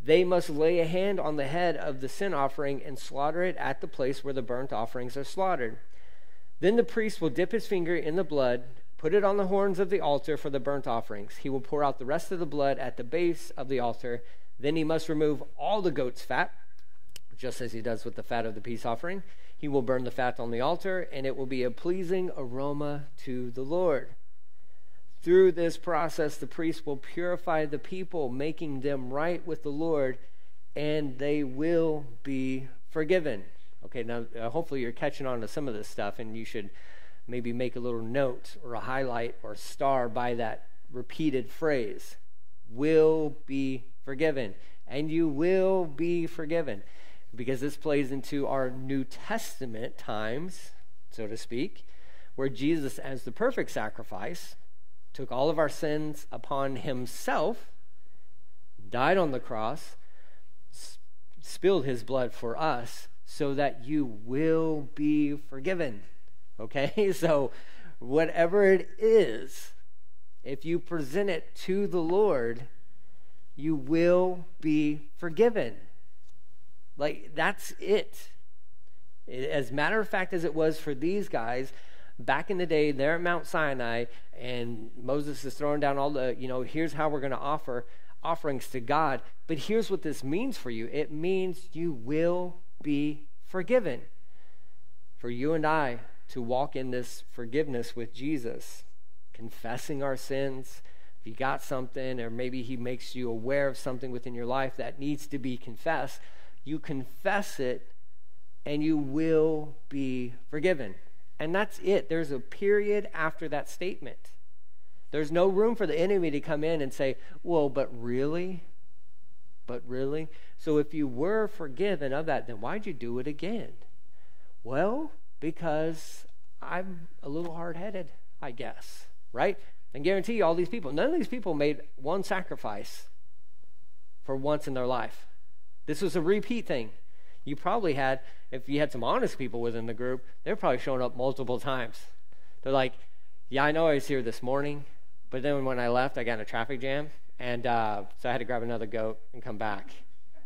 they must lay a hand on the head of the sin offering and slaughter it at the place where the burnt offerings are slaughtered. Then the priest will dip his finger in the blood, put it on the horns of the altar for the burnt offerings. He will pour out the rest of the blood at the base of the altar. Then he must remove all the goat's fat, just as he does with the fat of the peace offering. He will burn the fat on the altar, and it will be a pleasing aroma to the Lord. Through this process, the priest will purify the people, making them right with the Lord, and they will be forgiven. Okay, now uh, hopefully you're catching on to some of this stuff, and you should maybe make a little note or a highlight or star by that repeated phrase will be forgiven. And you will be forgiven. Because this plays into our New Testament times, so to speak, where Jesus, as the perfect sacrifice, took all of our sins upon himself, died on the cross, spilled his blood for us, so that you will be forgiven. Okay? *laughs* So, whatever it is, if you present it to the Lord, you will be forgiven. Like, that's it. As matter of fact as it was for these guys, back in the day, they're at Mount Sinai, and Moses is throwing down all the, you know, here's how we're going to offer offerings to God. But here's what this means for you it means you will be forgiven. For you and I to walk in this forgiveness with Jesus, confessing our sins. If you got something, or maybe He makes you aware of something within your life that needs to be confessed, you confess it and you will be forgiven. And that's it. There's a period after that statement. There's no room for the enemy to come in and say, well, but really? But really? So if you were forgiven of that, then why'd you do it again? Well, because I'm a little hard headed, I guess, right? And guarantee you, all these people, none of these people made one sacrifice for once in their life. This was a repeat thing. You probably had if you had some honest people within the group, they're probably showing up multiple times. They're like, yeah, I know I was here this morning, but then when I left, I got in a traffic jam, and uh, so I had to grab another goat and come back.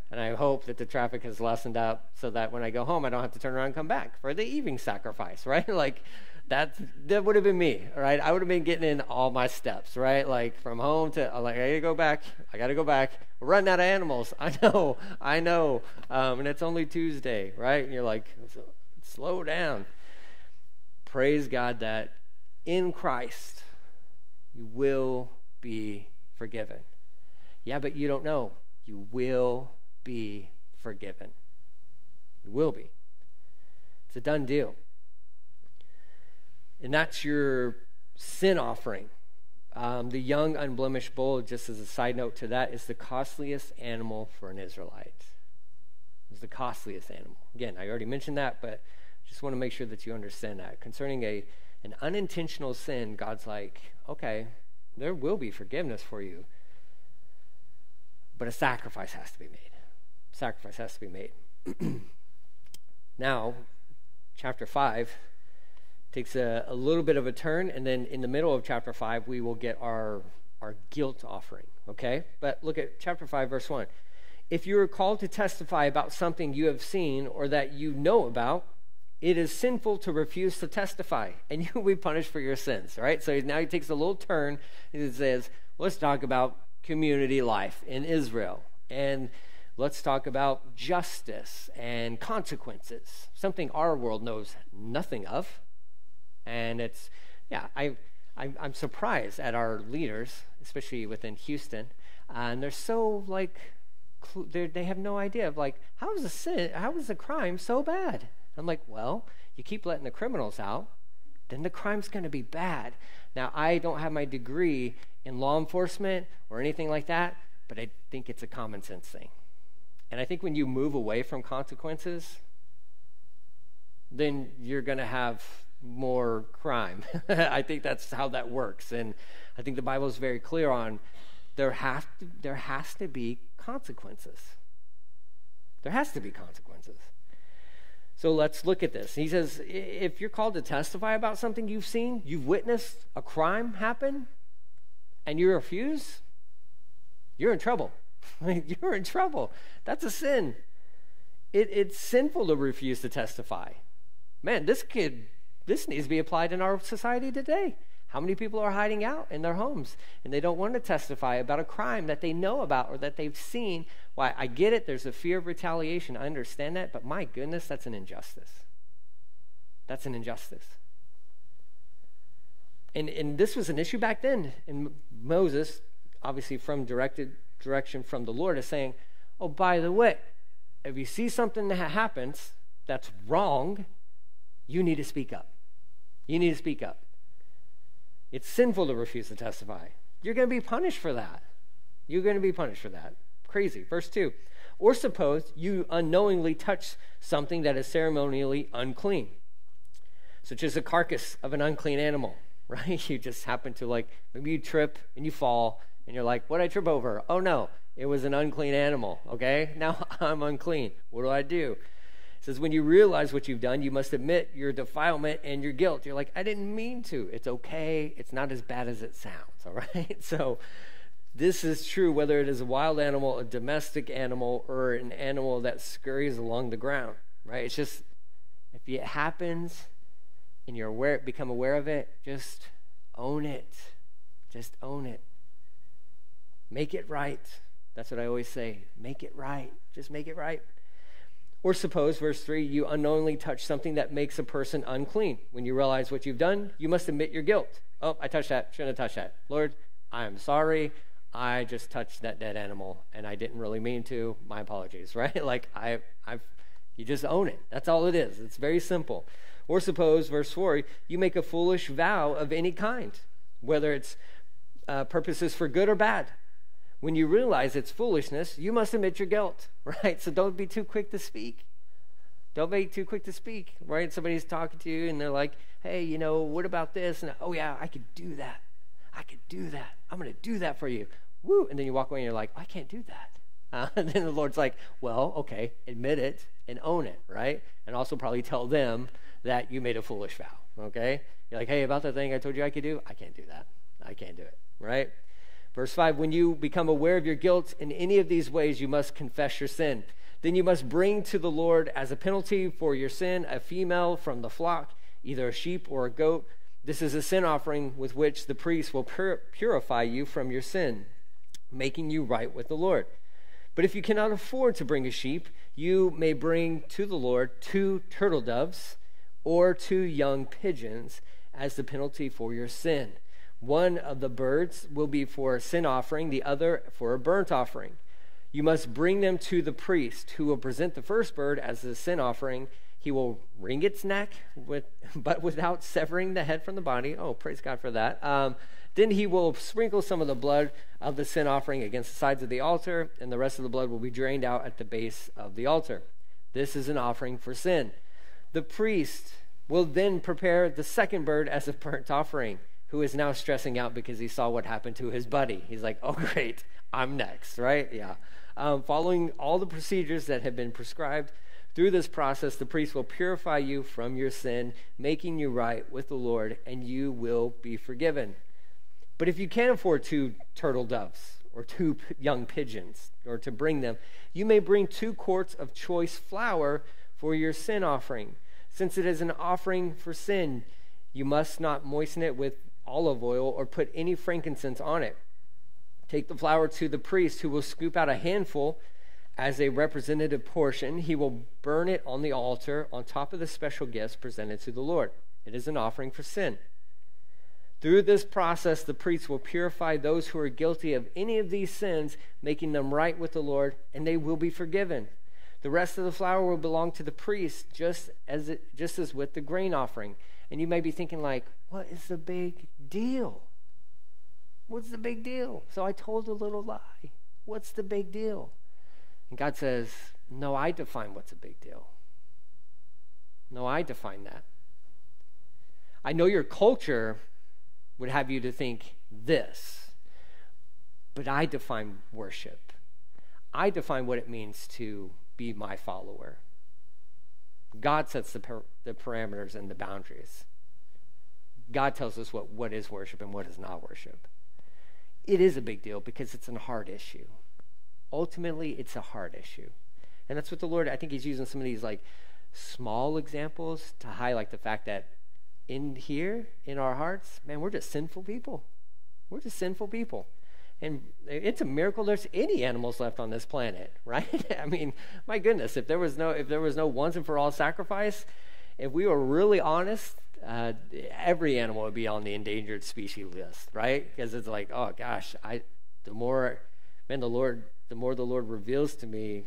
And I hope that the traffic has lessened up so that when I go home, I don't have to turn around and come back for the evening sacrifice, *laughs* right? like, that that would have been me, right? I would have been getting in all my steps, right? Like from home to like I gotta go back, I gotta go back. We're running out of animals. *laughs* I know, I know, um, and it's only Tuesday, right? And you're like, slow down. Praise God that in Christ you will be forgiven. Yeah, but you don't know. You will be forgiven. You will be. It's a done deal. And that's your sin offering. Um, the young unblemished bull, just as a side note to that, is the costliest animal for an Israelite. It's the costliest animal. Again, I already mentioned that, but just want to make sure that you understand that. Concerning a an unintentional sin, God's like, okay, there will be forgiveness for you, but a sacrifice has to be made. Sacrifice has to be made. *clears throat* Now, chapter 5 takes a, a little bit of a turn, and then in the middle of chapter 5, we will get our, our guilt offering, okay? But look at chapter 5, verse 1. If you are called to testify about something you have seen or that you know about, it is sinful to refuse to testify, and *laughs* you will be punished for your sins, right? So now he takes a little turn and says, let's talk about community life in Israel. And let's talk about justice and consequences, something our world knows nothing of. And it's, yeah, I, I, am surprised at our leaders, especially within Houston, uh, and they're so like, they have no idea of like, how is a sin, how is a crime so bad? I'm like, well, you keep letting the criminals out, then the crime's going to be bad. Now, I don't have my degree in law enforcement or anything like that, but I think it's a common sense thing. And I think when you move away from consequences, then you're going to have more crime. *laughs* I think that's how that works. And I think the Bible is very clear on there has to, there has to be consequences. There has to be consequences. So let's look at this. He says if you're called to testify about something you've seen, you've witnessed a crime happen, and you refuse, you're in trouble. *laughs* you're in trouble. That's a sin. It, it's sinful to refuse to testify. Man, this kid, this needs to be applied in our society today. How many people are hiding out in their homes and they don't want to testify about a crime that they know about or that they've seen? Why, I get it, there's a fear of retaliation. I understand that, but my goodness, that's an injustice. That's an injustice. And, and this was an issue back then. And Moses, obviously from directed direction from the Lord, is saying, Oh, by the way, if you see something that happens that's wrong, you need to speak up. You need to speak up. It's sinful to refuse to testify. You're going to be punished for that. You're going to be punished for that. Crazy. Verse 2. Or suppose you unknowingly touch something that is ceremonially unclean, such as a carcass of an unclean animal, *laughs* right? You just happen to like, maybe you trip and you fall, and you're like, what did I trip over? Oh no, it was an unclean animal, okay? *laughs* Now I'm unclean. What do I do? Says, when you realize what you've done, you must admit your defilement and your guilt. You're like, I didn't mean to. It's okay. It's not as bad as it sounds, *laughs* all right? So this is true whether it is a wild animal, a domestic animal, or an animal that scurries along the ground, right? It's just, if it happens and you're aware, become aware of it, just own it. Just own it. Make it right. That's what I always say. Make it right. Just make it right. Or suppose, verse 3, you unknowingly touch something that makes a person unclean. When you realize what you've done, you must admit your guilt. Oh, I touched that. Shouldn't have touched that. Lord, I'm sorry. I just touched that dead animal and I didn't really mean to. My apologies, *laughs* right? like I I've you just own it. That's all it is. It's very simple. Or suppose, verse 4, you make a foolish vow of any kind, whether it's uh, purposes for good or bad when you realize it's foolishness, you must admit your guilt, *laughs* right? So don't be too quick to speak. Don't be too quick to speak, right? Somebody's talking to you and they're like, hey, you know, what about this? And oh, yeah, I could do that. I could do that. I'm going to do that for you. Woo. And then you walk away and you're like, I can't do that. Uh, *laughs* and then the Lord's like, well, okay, admit it and own it, right? And also probably tell them that you made a foolish vow, okay? You're like, hey, about the thing I told you I could do, I can't do that. I can't do it, right? Verse 5 When you become aware of your guilt in any of these ways, you must confess your sin. Then you must bring to the Lord as a penalty for your sin a female from the flock, either a sheep or a goat. This is a sin offering with which the priest will pur- purify you from your sin, making you right with the Lord. But if you cannot afford to bring a sheep, you may bring to the Lord two turtle doves or two young pigeons as the penalty for your sin. One of the birds will be for a sin offering, the other for a burnt offering. You must bring them to the priest, who will present the first bird as a sin offering. He will wring its neck, with, *laughs* but without severing the head from the body. Oh, praise God for that. Um, then he will sprinkle some of the blood of the sin offering against the sides of the altar, and the rest of the blood will be drained out at the base of the altar. This is an offering for sin. The priest will then prepare the second bird as a *laughs* burnt offering who is now stressing out because he saw what happened to his buddy. He's like, oh, *laughs* great, I'm next, right? Yeah. Um, following all the procedures that have been prescribed, Through this process, the priest will purify you from your sin, making you right with the Lord, and you will be forgiven. But if you can't afford two turtle doves or two young pigeons, or to bring them, you may bring two quarts of choice flour for your sin offering. Since it is an offering for sin, you must not moisten it with olive oil or put any frankincense on it. Take the flour to the priest, who will scoop out a handful as a representative portion. He will burn it on the altar on top of the special gifts presented to the Lord. It is an offering for sin. Through this process, the priest will purify those who are guilty of any of these sins, making them right with the Lord, and they will be forgiven. The rest of the flour will belong to the priest, just as it, just as with the grain offering. And you may be thinking, like, what is the big deal? What's the big deal? So I told a little lie. What's the big deal? And God says, No, I define what's a big deal. No, I define that. I know your culture would have you to think this, but I define worship. I define what it means to be my follower. God sets the, the parameters and the boundaries. God tells us what, what is worship and what is not worship. It is a big deal because it's a hard issue. Ultimately, it's a hard issue. And that's what the Lord, I think He's using some of these like small examples to highlight the fact that in here, in our hearts, man, we're just sinful people. We're just sinful people. And it's a miracle there's any animals left on this planet, *laughs* right? I mean, my goodness, if there was no if there was no once and for all sacrifice, if we were really honest, uh, every animal would be on the endangered species list, right? Because it's like, oh gosh, I the more man the Lord the more the Lord reveals to me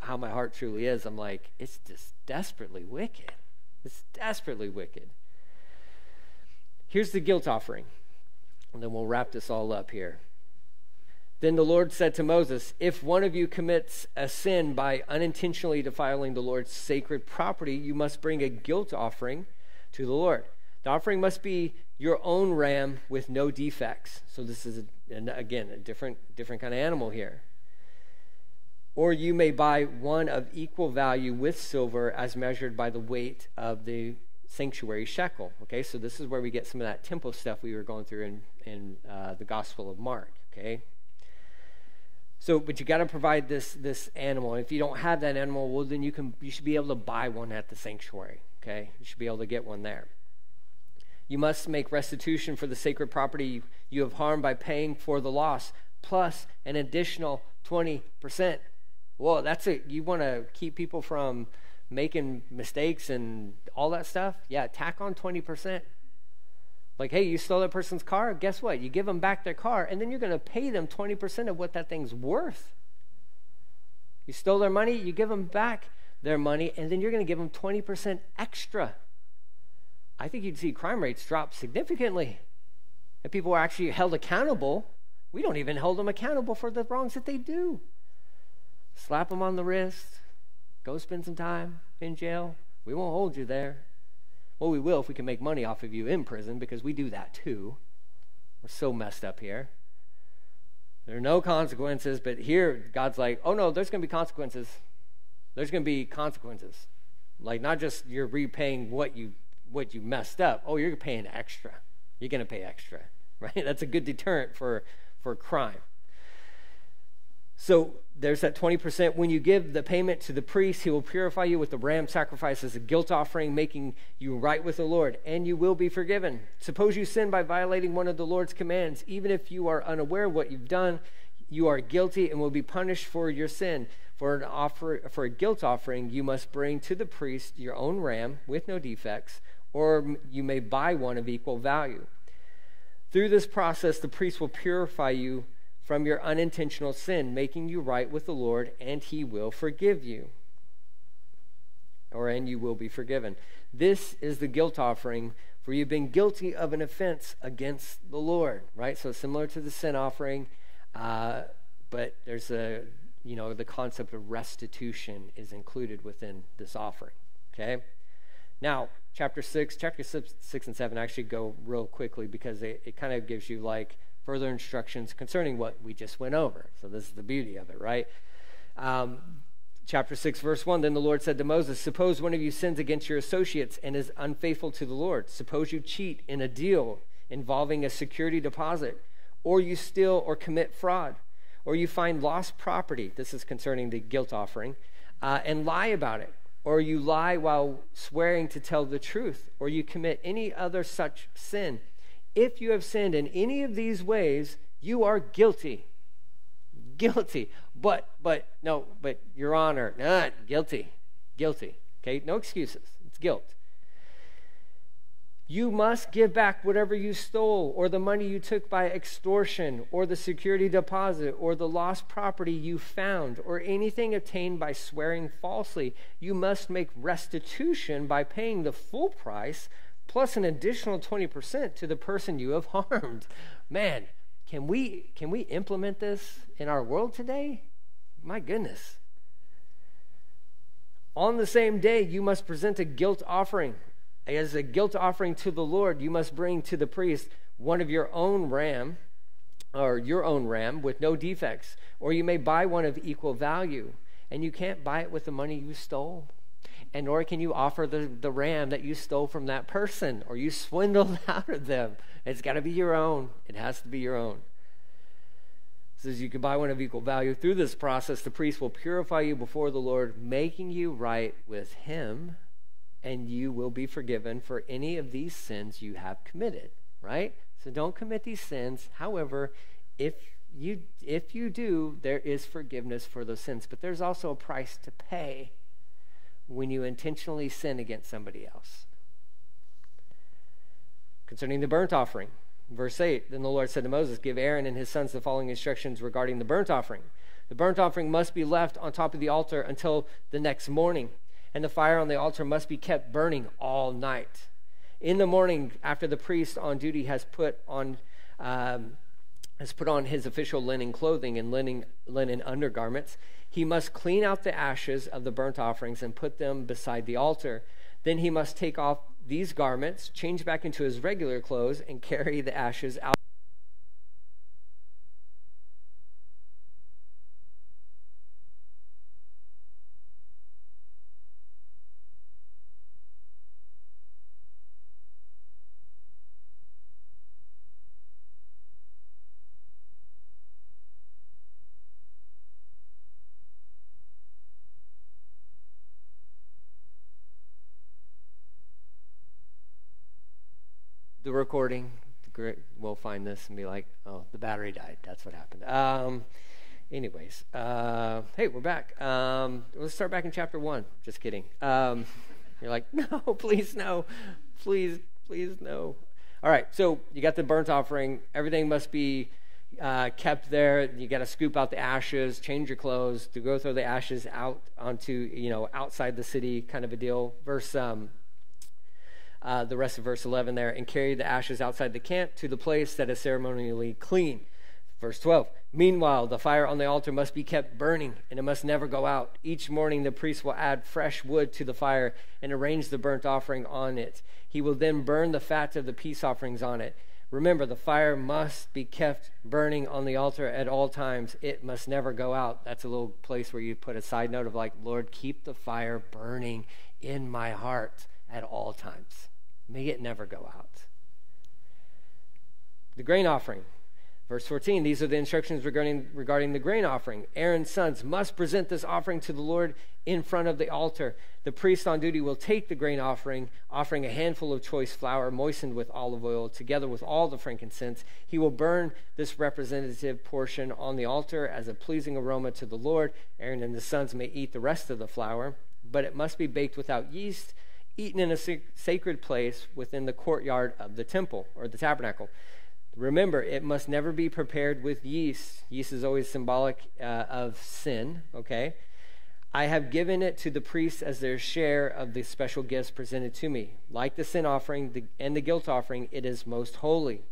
how my heart truly is, I'm like, it's just desperately wicked. It's desperately wicked. Here's the guilt offering, and then we'll wrap this all up here. Then the Lord said to Moses, If one of you commits a sin by unintentionally defiling the Lord's sacred property, you must bring a guilt offering to the Lord. The offering must be your own ram with no defects. So this is, a, again, a different, different kind of animal here. Or you may buy one of equal value with silver as measured by the weight of the sanctuary shekel. Okay, so this is where we get some of that temple stuff we were going through in, in uh, the Gospel of Mark. Okay. So, but you got to provide this this animal. If you don't have that animal, well, then you can you should be able to buy one at the sanctuary. Okay, you should be able to get one there. You must make restitution for the sacred property you have harmed by paying for the loss, plus an additional twenty percent well, that's it. You want to keep people from making mistakes and all that stuff? Yeah, tack on 20%. Like, hey, you stole that person's car. Guess what? You give them back their car, and then you're going to pay them 20% of what that thing's worth. You stole their money, you give them back their money, and then you're going to give them 20% extra. I think you'd see crime rates drop significantly. If people are actually held accountable, we don't even hold them accountable for the wrongs that they do slap them on the wrist, go spend some time in jail. We won't hold you there. Well, we will if we can make money off of you in prison because we do that too. We're so messed up here. There are no consequences, but here God's like, oh no, there's going to be consequences. There's going to be consequences. Like not just you're repaying what you what you messed up. Oh, you're paying extra. You're going to pay extra, *laughs* right? That's a good deterrent for for crime. So there's that 20%. When you give the payment to the priest, he will purify you with the ram sacrifice as a guilt offering, making you right with the Lord, and you will be forgiven. Suppose you sin by violating one of the Lord's commands. Even if you are unaware of what you've done, you are guilty and will be punished for your sin. For an offer, for a guilt offering, you must bring to the priest your own ram with no defects, or you may buy one of equal value. Through this process, the priest will purify you from your unintentional sin, making you right with the Lord, and he will forgive you. Or, and you will be forgiven. This is the guilt offering for you've been guilty of an offense against the Lord, right? So, similar to the sin offering, uh, but there's a, you know, the concept of restitution is included within this offering, okay? Now, chapter 6, chapter 6, six and 7 actually go real quickly because it, it kind of gives you like further instructions concerning what we just went over. So, this is the beauty of it, right? Um, Chapter 6, verse 1 Then the Lord said to Moses, Suppose one of you sins against your associates and is unfaithful to the Lord. Suppose you cheat in a deal involving a security deposit, or you steal or commit fraud, or you find lost property. This is concerning the guilt offering, uh, and lie about it. Or you lie while swearing to tell the truth, or you commit any other such sin. If you have sinned in any of these ways, you are guilty. Guilty. But, but, no, but, Your Honor, not guilty. Guilty. Okay? No excuses. It's guilt. You must give back whatever you stole, or the money you took by extortion, or the security deposit, or the lost property you found, or anything obtained by swearing falsely. You must make restitution by paying the full price plus an additional 20% to the person you have *laughs* harmed. Man, can we can we implement this in our world today? My goodness. On the same day, you must present a guilt offering. As a guilt offering to the Lord, you must bring to the priest one of your own ram or your own ram with no defects, or you may buy one of equal value, and you can't buy it with the money you stole and nor can you offer the, the ram that you stole from that person or you swindled *laughs* out of them. It's got to be your own. It has to be your own. It says you can buy one of equal value. Through this process, the priest will purify you before the Lord, making you right with him, and you will be forgiven for any of these sins you have committed. Right? So don't commit these sins. However, if you if you do, there is forgiveness for those sins, but there's also a price to pay when you intentionally sin against somebody else. Concerning the burnt offering, verse 8 Then the Lord said to Moses, Give Aaron and his sons the following instructions regarding the burnt offering. The burnt offering must be left on top of the altar until the next morning, and the fire on the altar must be kept burning all night. In the morning, after the priest on duty has put on um, has put on his official linen clothing and linen, linen undergarments, he must clean out the ashes of the burnt offerings and put them beside the altar. Then he must take off these garments, change back into his regular clothes, and carry the ashes out. the recording. We'll find this and be like, oh, the battery died. That's what happened. Um, anyways, uh, hey, we're back. Um, let's start back in chapter one. Just kidding. Um, *laughs* you're like, *laughs* no, please, no. Please, please, no. All right, so you got the burnt offering. Everything must be uh, kept there. You got to scoop out the ashes, change your clothes, to go throw the ashes out onto, you know, outside the city, kind of a deal. Verse um, uh, the rest of verse 11 there, and carry the ashes outside the camp to the place that is ceremonially clean. Verse 12 Meanwhile, the fire on the altar must be kept burning, and it must never go out. Each morning, the priest will add fresh wood to the fire and arrange the burnt offering on it. He will then burn the fat of the peace offerings on it. Remember, the fire must be kept burning on the altar at all times. It must never go out. That's a little place where you put a side note of like, Lord, keep the fire burning in my heart at all times. May it never go out. The grain offering. Verse 14, these are the instructions regarding, regarding the grain offering. Aaron's sons must present this offering to the Lord in front of the altar. The priest on duty will take the grain offering, offering a handful of choice flour moistened with olive oil, together with all the frankincense. He will burn this representative portion on the altar as a pleasing aroma to the Lord. Aaron and the sons may eat the rest of the flour, but it must be baked without yeast eaten in a sacred place within the courtyard of the temple or the tabernacle. Remember, it must never be prepared with yeast. Yeast is always symbolic uh, of sin, okay? I have given it to the priests as their share of the special gifts presented to me. Like the sin offering and the guilt offering, it is most holy.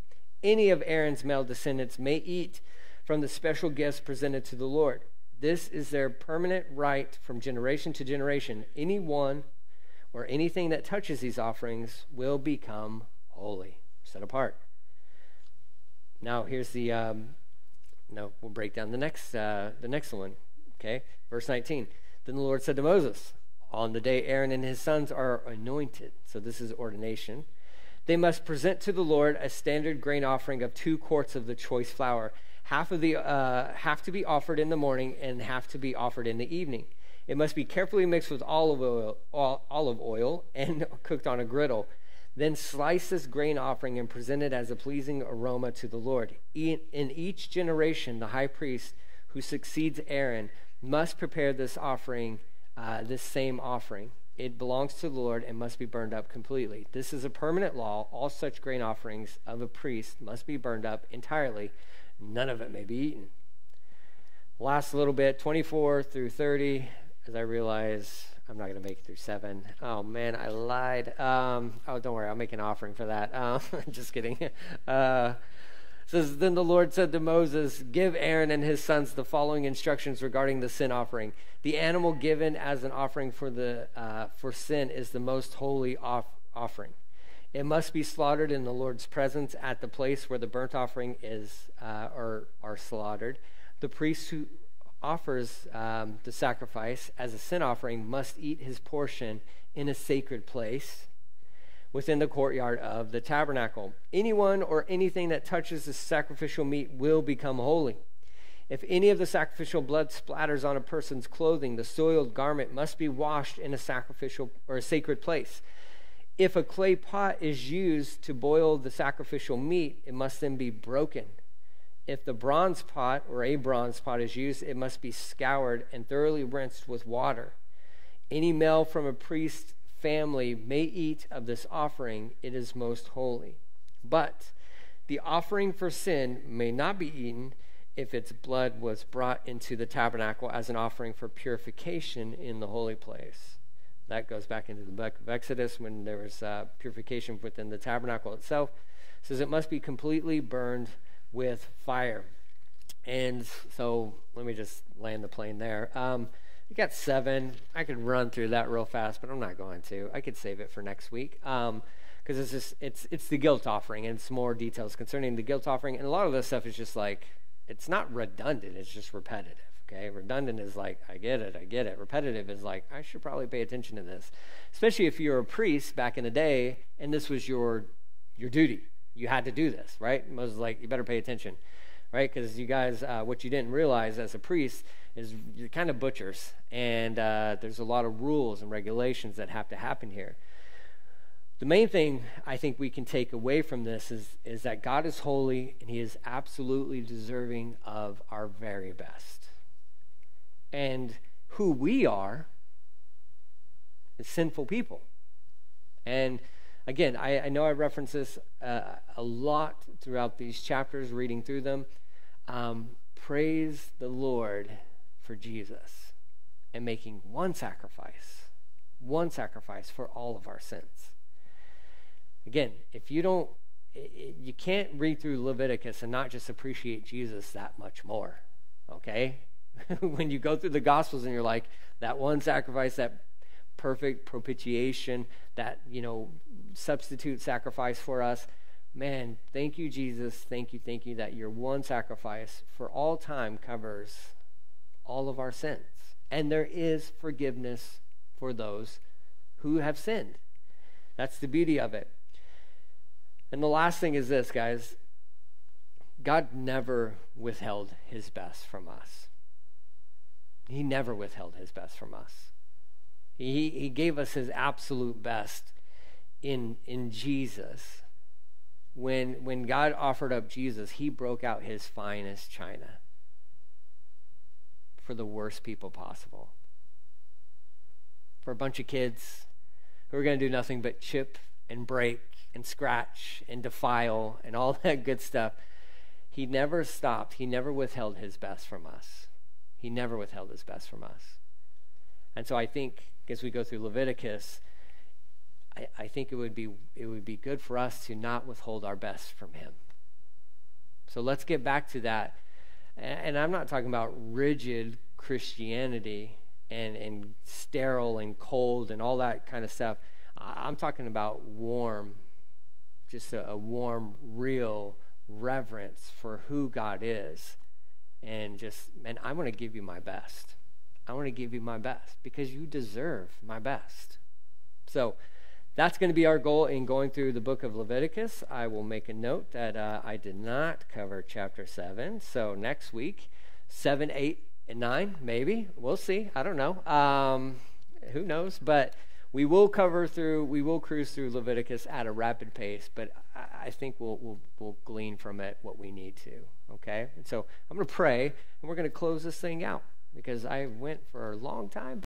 Any of Aaron's male descendants may eat from the special gifts presented to the Lord. This is their permanent right from generation to generation. Anyone or anything that touches these offerings will become holy, set apart. Now, here's the. Um, no, we'll break down the next uh, the next one. Okay, verse 19. Then the Lord said to Moses, On the day Aaron and his sons are anointed, so this is ordination, they must present to the Lord a standard grain offering of two quarts of the choice flour, half of the uh, half to be offered in the morning and half to be offered in the evening. It must be carefully mixed with olive oil, olive oil and *laughs* cooked on a griddle. Then slice this grain offering and present it as a pleasing aroma to the Lord. In each generation, the high priest who succeeds Aaron must prepare this offering, uh, this same offering. It belongs to the Lord and must be burned up completely. This is a permanent law. All such grain offerings of a priest must be burned up entirely. None of it may be eaten. Last little bit, 24 through 30, I realize I'm not going to make it through seven. Oh, man, I lied. Um, oh, don't worry, I'll make an offering for that. Um, *laughs* just kidding. Uh, says, Then the Lord said to Moses, Give Aaron and his sons the following instructions regarding the sin offering. The animal given as an offering for, the, uh, for sin is the most holy off- offering. It must be slaughtered in the Lord's presence at the place where the burnt offering is uh, or are slaughtered. The priest who offers um, the sacrifice as a sin offering must eat his portion in a sacred place within the courtyard of the tabernacle. Anyone or anything that touches the sacrificial meat will become holy. If any of the sacrificial blood splatters on a person's clothing, the soiled garment must be washed in a sacrificial or a sacred place. If a clay pot is used to boil the sacrificial meat, it must then be broken if the bronze pot or a bronze pot is used, it must be scoured and thoroughly rinsed with water. Any male from a priest's family may eat of this offering, it is most holy. But the offering for sin may not be eaten if its blood was brought into the tabernacle as an offering for purification in the holy place. That goes back into the book of Exodus when there was uh, purification within the tabernacle itself. It says it must be completely burned with fire. And so let me just land the plane there. Um, you got seven. I could run through that real fast, but I'm not going to. I could save it for next week. Um, because it's just it's it's the guilt offering and it's more details concerning the guilt offering and a lot of this stuff is just like it's not redundant it's just repetitive okay redundant is like i get it i get it repetitive is like i should probably pay attention to this especially if you're a priest back in the day and this was your your duty you had to do this, right? Moses was like, you better pay attention, right? Because you guys, uh, what you didn't realize as a priest is you're kind of butchers, and uh, there's a lot of rules and regulations that have to happen here. The main thing I think we can take away from this is, is that God is holy and He is absolutely deserving of our very best. And who we are is sinful people. And Again, I, I know I reference this uh, a lot throughout these chapters, reading through them. Um, praise the Lord for Jesus and making one sacrifice, one sacrifice for all of our sins. Again, if you don't, you can't read through Leviticus and not just appreciate Jesus that much more. Okay? *laughs* when you go through the Gospels and you're like, that one sacrifice, that perfect propitiation, that, you know, substitute sacrifice for us. Man, thank you, Jesus. Thank you, thank you that your one sacrifice for all time covers all of our sins. And there is forgiveness for those who have sinned. That's the beauty of it. And the last thing is this, guys God never withheld his best from us. He never withheld his best from us. He, he gave us his absolute best in, in Jesus, when, when God offered up Jesus, he broke out his finest china for the worst people possible. For a bunch of kids who are going to do nothing but chip and break and scratch and defile and all *laughs* that good stuff. He never stopped. He never withheld his best from us. He never withheld his best from us. And so I think as we go through Leviticus, I, I think it would be it would be good for us to not withhold our best from him. So let's get back to that. And, and I'm not talking about rigid Christianity and, and sterile and cold and all that kind of stuff. I'm talking about warm, just a, a warm, real reverence for who God is. And just, man, I want to give you my best. I want to give you my best because you deserve my best. So that's going to be our goal in going through the book of Leviticus. I will make a note that uh, I did not cover chapter 7. So next week, 7, 8, and 9, maybe. We'll see. I don't know. Um, who knows? But we will cover through, we will cruise through Leviticus at a rapid pace, but I, think we'll, we'll, we'll glean from it what we need to. Okay? And so I'm going to pray, and we're going to close this thing out because I went for a long time.